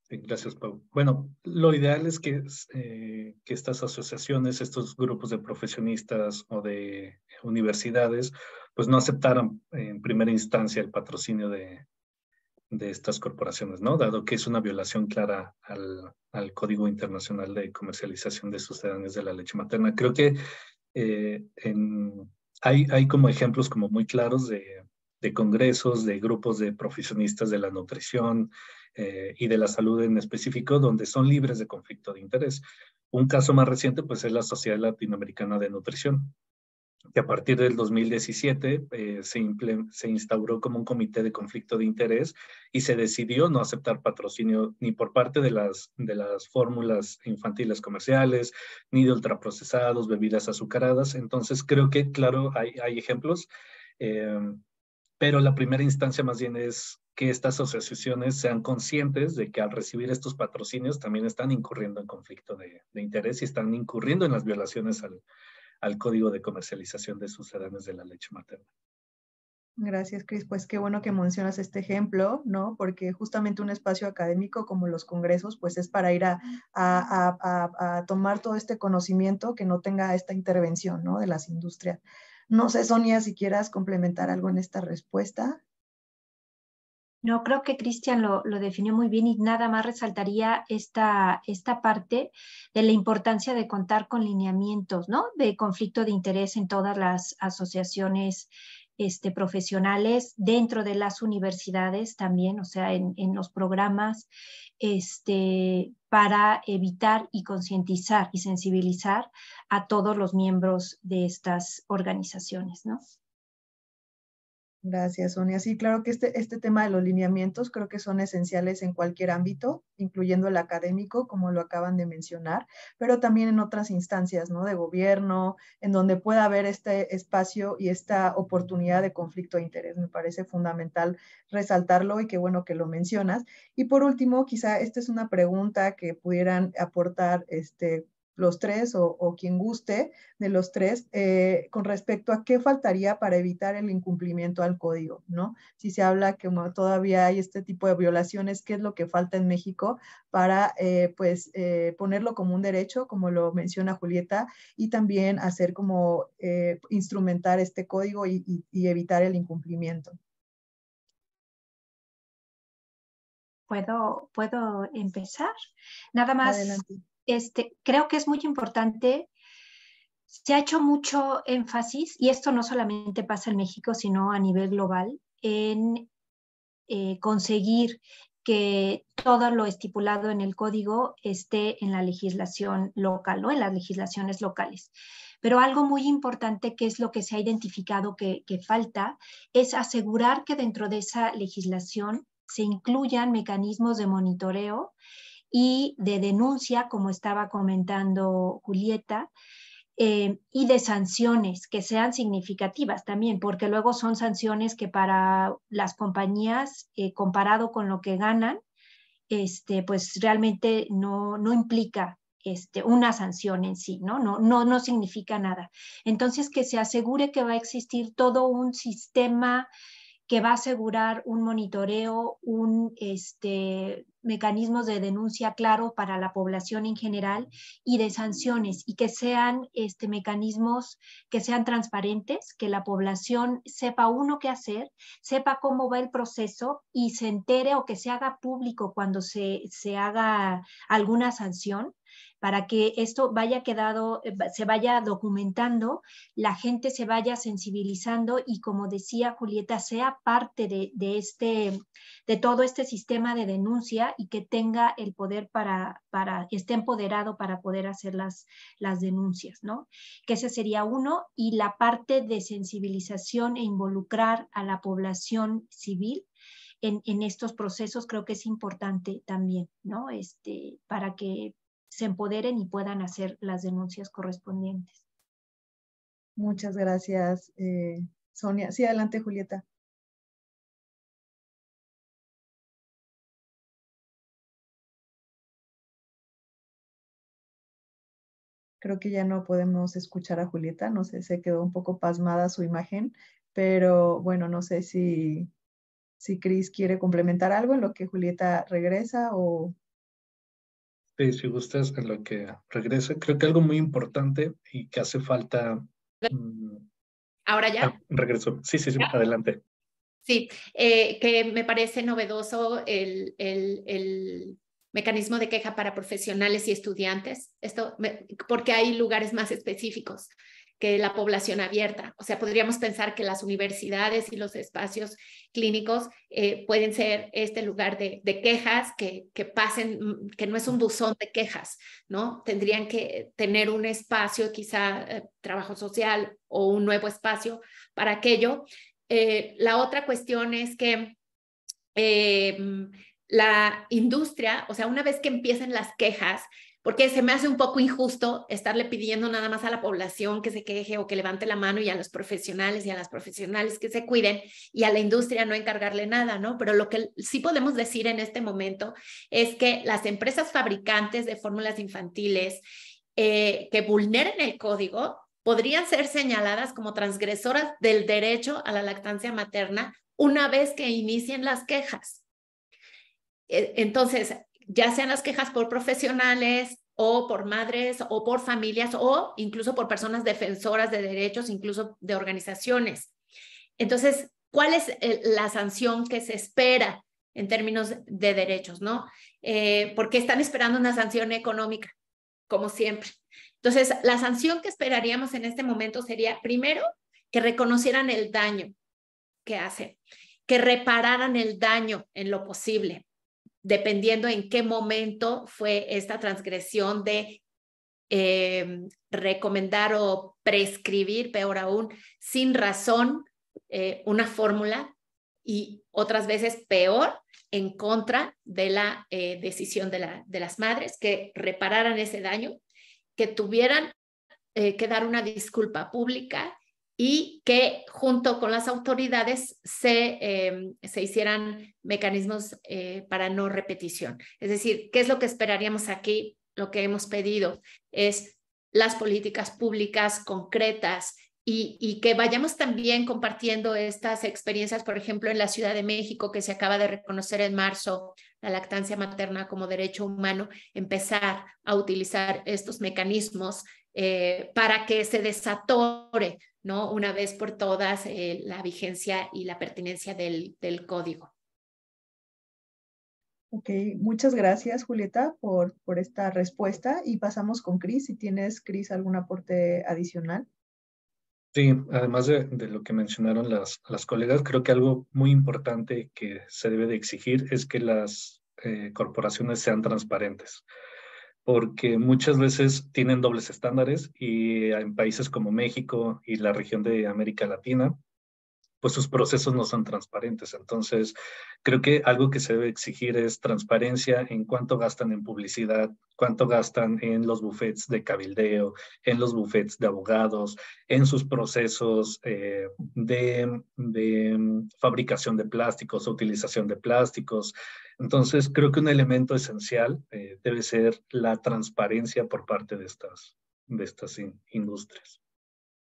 gracias, Pau. Bueno, lo ideal es que, eh, que estas asociaciones, estos grupos de profesionistas o de universidades, pues no aceptaran en primera instancia el patrocinio de, de estas corporaciones, ¿no? Dado que es una violación clara al, al Código Internacional de Comercialización de Sucedáneos de la Leche Materna. Creo que eh, en, hay, hay como ejemplos como muy claros de, de congresos, de grupos de profesionistas de la nutrición eh, y de la salud en específico, donde son libres de conflicto de interés. Un caso más reciente, pues, es la Sociedad Latinoamericana de Nutrición, que a partir del 2017 eh, se, se instauró como un comité de conflicto de interés y se decidió no aceptar patrocinio ni por parte de las, de las fórmulas infantiles comerciales, ni de ultraprocesados, bebidas azucaradas. Entonces, creo que, claro, hay, hay ejemplos, eh, pero la primera instancia más bien es que estas asociaciones sean conscientes de que al recibir estos patrocinios también están incurriendo en conflicto de, de interés y están incurriendo en las violaciones al, al Código de Comercialización de Sucedáneos de la Leche Materna. Gracias, Cris. Pues qué bueno que mencionas este ejemplo, ¿no? Porque justamente un espacio académico como los congresos, pues es para ir a, a, a, tomar todo este conocimiento que no tenga esta intervención, ¿no? De las industrias. No sé, Sonia, si quieras complementar algo en esta respuesta. No, creo que Cristian lo, lo, definió muy bien y nada más resaltaría esta, esta parte de la importancia de contar con lineamientos, ¿no? De conflicto de interés en todas las asociaciones este, profesionales dentro de las universidades también, o sea, en, en los programas, este, para evitar y concientizar y sensibilizar a todos los miembros de estas organizaciones, ¿no? Gracias, Sonia. Sí, claro que este, este tema de los lineamientos creo que son esenciales en cualquier ámbito, incluyendo el académico, como lo acaban de mencionar, pero también en otras instancias, ¿no? De gobierno, en donde pueda haber este espacio y esta oportunidad de conflicto de interés. Me parece fundamental resaltarlo y qué bueno que lo mencionas. Y por último, quizá esta es una pregunta que pudieran aportar este, los tres o, quien guste de los tres, eh, con respecto a qué faltaría para evitar el incumplimiento al código, ¿no? Si se habla que todavía hay este tipo de violaciones, ¿qué es lo que falta en México para, eh, pues, eh, ponerlo como un derecho, como lo menciona Julieta, y también hacer como instrumentar este código y, evitar el incumplimiento? ¿Puedo, ¿Puedo empezar? Nada más. Este, creo que es muy importante. Se ha hecho mucho énfasis, y esto no solamente pasa en México, sino a nivel global, en eh, conseguir que todo lo estipulado en el código esté en la legislación local, ¿no? en las legislaciones locales. Pero algo muy importante que es lo que se ha identificado que, que falta es asegurar que dentro de esa legislación se incluyan mecanismos de monitoreo y de denuncia, como estaba comentando Julieta, eh, y de sanciones que sean significativas también, porque luego son sanciones que para las compañías, eh, comparado con lo que ganan, este, pues realmente no, no implica este, una sanción en sí, ¿no? No, no, no significa nada. Entonces, que se asegure que va a existir todo un sistema que va a asegurar un monitoreo, un este, mecanismos de denuncia claro para la población en general y de sanciones y que sean este, mecanismos que sean transparentes, que la población sepa uno qué hacer, sepa cómo va el proceso y se entere o que se haga público cuando se, se haga alguna sanción para que esto vaya quedado, eh, se vaya documentando, la gente se vaya sensibilizando y como decía Julieta, sea parte de, este, de todo este sistema de denuncia y que tenga el poder para, para esté empoderado para poder hacer las, las denuncias, ¿no? Que ese sería uno. Y la parte de sensibilización e involucrar a la población civil en, en, estos procesos creo que es importante también, ¿no? Este, para que se empoderen y puedan hacer las denuncias correspondientes. Muchas gracias, eh, Sonia. Sí, adelante, Julieta. Creo que ya no podemos escuchar a Julieta, no sé, se quedó un poco pasmada su imagen, pero bueno, no sé si, si Cris quiere complementar algo en lo que Julieta regresa o si gustas, en lo que regresa, creo que algo muy importante y que hace falta. Mm, Ahora ya. Ah, regreso. Sí, sí, sí, adelante. Sí, eh, que me parece novedoso el, el, el, mecanismo de queja para profesionales y estudiantes, esto porque hay lugares más específicos que la población abierta. O sea, podríamos pensar que las universidades y los espacios clínicos eh, pueden ser este lugar de, quejas que, pasen, que no es un buzón de quejas, ¿no? Tendrían que tener un espacio, quizá eh, trabajo social o un nuevo espacio para aquello. Eh, la otra cuestión es que la industria, o sea, una vez que empiecen las quejas, porque se me hace un poco injusto estarle pidiendo nada más a la población que se queje o que levante la mano y a los profesionales y a las profesionales que se cuiden y a la industria no encargarle nada, ¿no? Pero lo que sí podemos decir en este momento es que las empresas fabricantes de fórmulas infantiles eh, que vulneren el código podrían ser señaladas como transgresoras del derecho a la lactancia materna una vez que inicien las quejas. Eh, entonces, ya sean las quejas por profesionales o por madres o por familias o incluso por personas defensoras de derechos, incluso de organizaciones. Entonces, ¿cuál es eh, la sanción que se espera en términos de derechos, no? Eh, porque están esperando una sanción económica, como siempre. Entonces, la sanción que esperaríamos en este momento sería, primero, que reconocieran el daño que hacen, que repararan el daño en lo posible, dependiendo en qué momento fue esta transgresión de eh, recomendar o prescribir, peor aún, sin razón, eh, una fórmula y otras veces peor, en contra de la eh, decisión de, la, de las madres, que repararan ese daño, que tuvieran que dar una disculpa pública y que junto con las autoridades se, em, se hicieran mecanismos eh, para no repetición. Es decir, ¿qué es lo que esperaríamos aquí? Lo que hemos pedido es las políticas públicas concretas y, y, que vayamos también compartiendo estas experiencias, por ejemplo, en la Ciudad de México, que se acaba de reconocer en marzo la lactancia materna como derecho humano, empezar a utilizar estos mecanismos eh, para que se desatore, ¿no? Una vez por todas eh, la vigencia y la pertinencia del, del, código. Ok, muchas gracias Julieta por, por esta respuesta y pasamos con Cris. Si tienes, Cris, algún aporte adicional. Sí, además de, lo que mencionaron las, las colegas, creo que algo muy importante que se debe de exigir es que las eh, corporaciones sean transparentes porque muchas veces tienen dobles estándares y en países como México y la región de América Latina, pues sus procesos no son transparentes. Entonces, creo que algo que se debe exigir es transparencia en cuánto gastan en publicidad, cuánto gastan en los bufetes de cabildeo, en los bufetes de abogados, en sus procesos eh, de, de fabricación de plásticos, utilización de plásticos, entonces, creo que un elemento esencial eh, debe ser la transparencia por parte de estas industrias.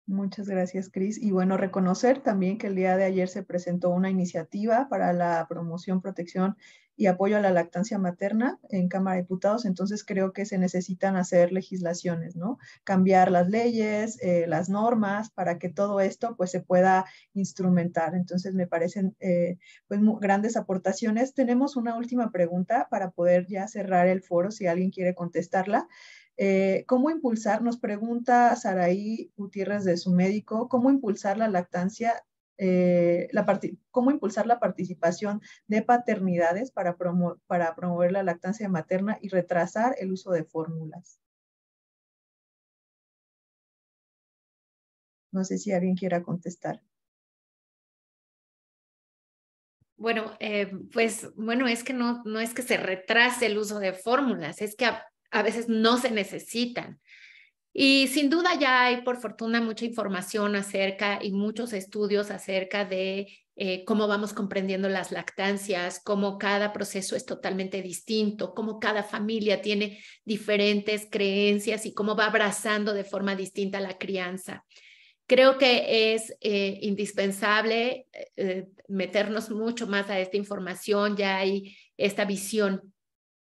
Muchas gracias, Cris. Y bueno, reconocer también que el día de ayer se presentó una iniciativa para la promoción, protección y apoyo a la lactancia materna en Cámara de Diputados. Entonces creo que se necesitan hacer legislaciones, ¿no? Cambiar las leyes, eh, las normas para que todo esto pues se pueda instrumentar. Entonces me parecen eh, pues grandes aportaciones. Tenemos una última pregunta para poder ya cerrar el foro si alguien quiere contestarla. Eh, ¿Cómo impulsar? Nos pregunta Saraí Gutiérrez de su médico, ¿cómo impulsar la lactancia, eh, cómo impulsar la participación de paternidades para, para promover la lactancia materna y retrasar el uso de fórmulas? No sé si alguien quiera contestar. Bueno, eh, pues bueno, es que no, no es que se retrase el uso de fórmulas, es que a veces no se necesitan. Y sin duda ya hay, por fortuna, mucha información acerca y muchos estudios acerca de eh, cómo vamos comprendiendo las lactancias, cómo cada proceso es totalmente distinto, cómo cada familia tiene diferentes creencias y cómo va abrazando de forma distinta la crianza. Creo que es eh, indispensable eh, meternos mucho más a esta información, ya hay esta visión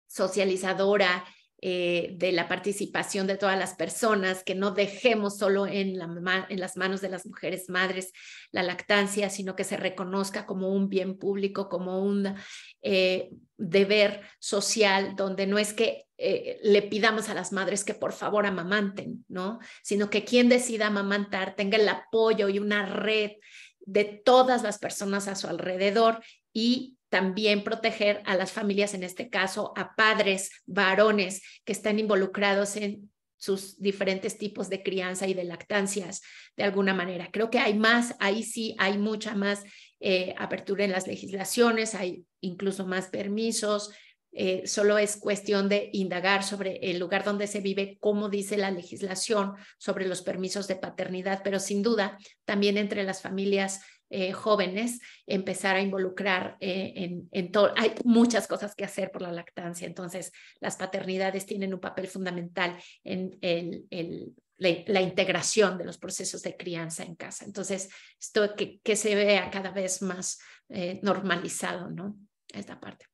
socializadora eh, de la participación de todas las personas, que no dejemos solo en, las manos de las mujeres madres la lactancia, sino que se reconozca como un bien público, como un eh, deber social, donde no es que eh, le pidamos a las madres que por favor amamanten, ¿no? Sino que quien decida amamantar tenga el apoyo y una red de todas las personas a su alrededor y también proteger a las familias, en este caso a padres, varones que están involucrados en sus diferentes tipos de crianza y de lactancias de alguna manera. Creo que hay más, ahí sí hay mucha más eh, apertura en las legislaciones, hay incluso más permisos, eh, solo es cuestión de indagar sobre el lugar donde se vive, cómo dice la legislación sobre los permisos de paternidad, pero sin duda también entre las familias eh, jóvenes empezar a involucrar eh, en, en todo. Hay muchas cosas que hacer por la lactancia, entonces las paternidades tienen un papel fundamental en el, el, la, integración de los procesos de crianza en casa. Entonces, esto que, que se vea cada vez más eh, normalizado, ¿no? Esta parte.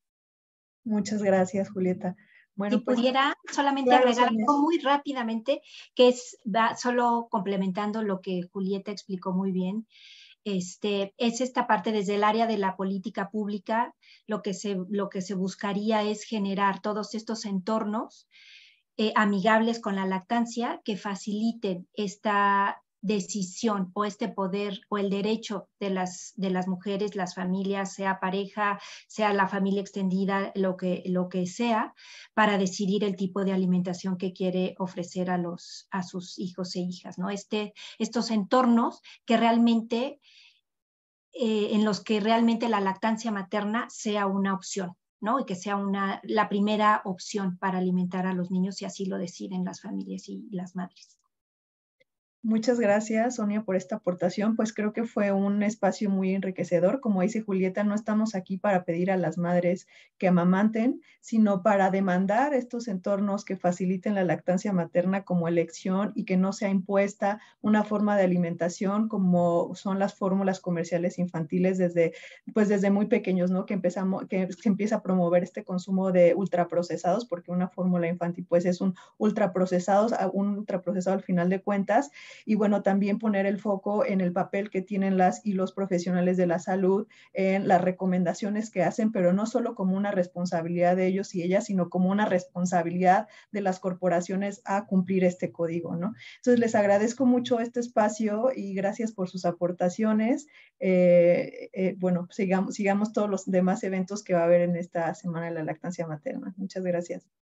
Muchas gracias, Julieta. Bueno, si pues, pudiera solamente agregar algo muy rápidamente, que es va solo complementando lo que Julieta explicó muy bien este, es esta parte desde el área de la política pública, lo que se, lo que se buscaría es generar todos estos entornos eh, amigables con la lactancia que faciliten esta decisión o este poder o el derecho de las, de las mujeres, las familias, sea pareja, sea la familia extendida, lo que, lo que sea, para decidir el tipo de alimentación que quiere ofrecer a, los, a sus hijos e hijas, ¿no? Este, estos entornos que realmente, eh, en los que realmente la lactancia materna sea una opción. ¿no? Y que sea una, la primera opción para alimentar a los niños si así lo deciden las familias y las madres. Muchas gracias, Sonia, por esta aportación. Pues creo que fue un espacio muy enriquecedor. Como dice Julieta, no estamos aquí para pedir a las madres que amamanten, sino para demandar estos entornos que faciliten la lactancia materna como elección y que no sea impuesta una forma de alimentación como son las fórmulas comerciales infantiles desde, pues desde muy pequeños, ¿no? Que empezamos, que se empieza a promover este consumo de ultraprocesados, porque una fórmula infantil pues es un ultraprocesado, un ultraprocesado al final de cuentas y bueno, también poner el foco en el papel que tienen las y los profesionales de la salud en las recomendaciones que hacen, pero no solo como una responsabilidad de ellos y ellas, sino como una responsabilidad de las corporaciones a cumplir este código, ¿no? Entonces, les agradezco mucho este espacio y gracias por sus aportaciones. Eh, eh, bueno, sigamos, sigamos todos los demás eventos que va a haber en esta Semana de la Lactancia Materna. Muchas gracias.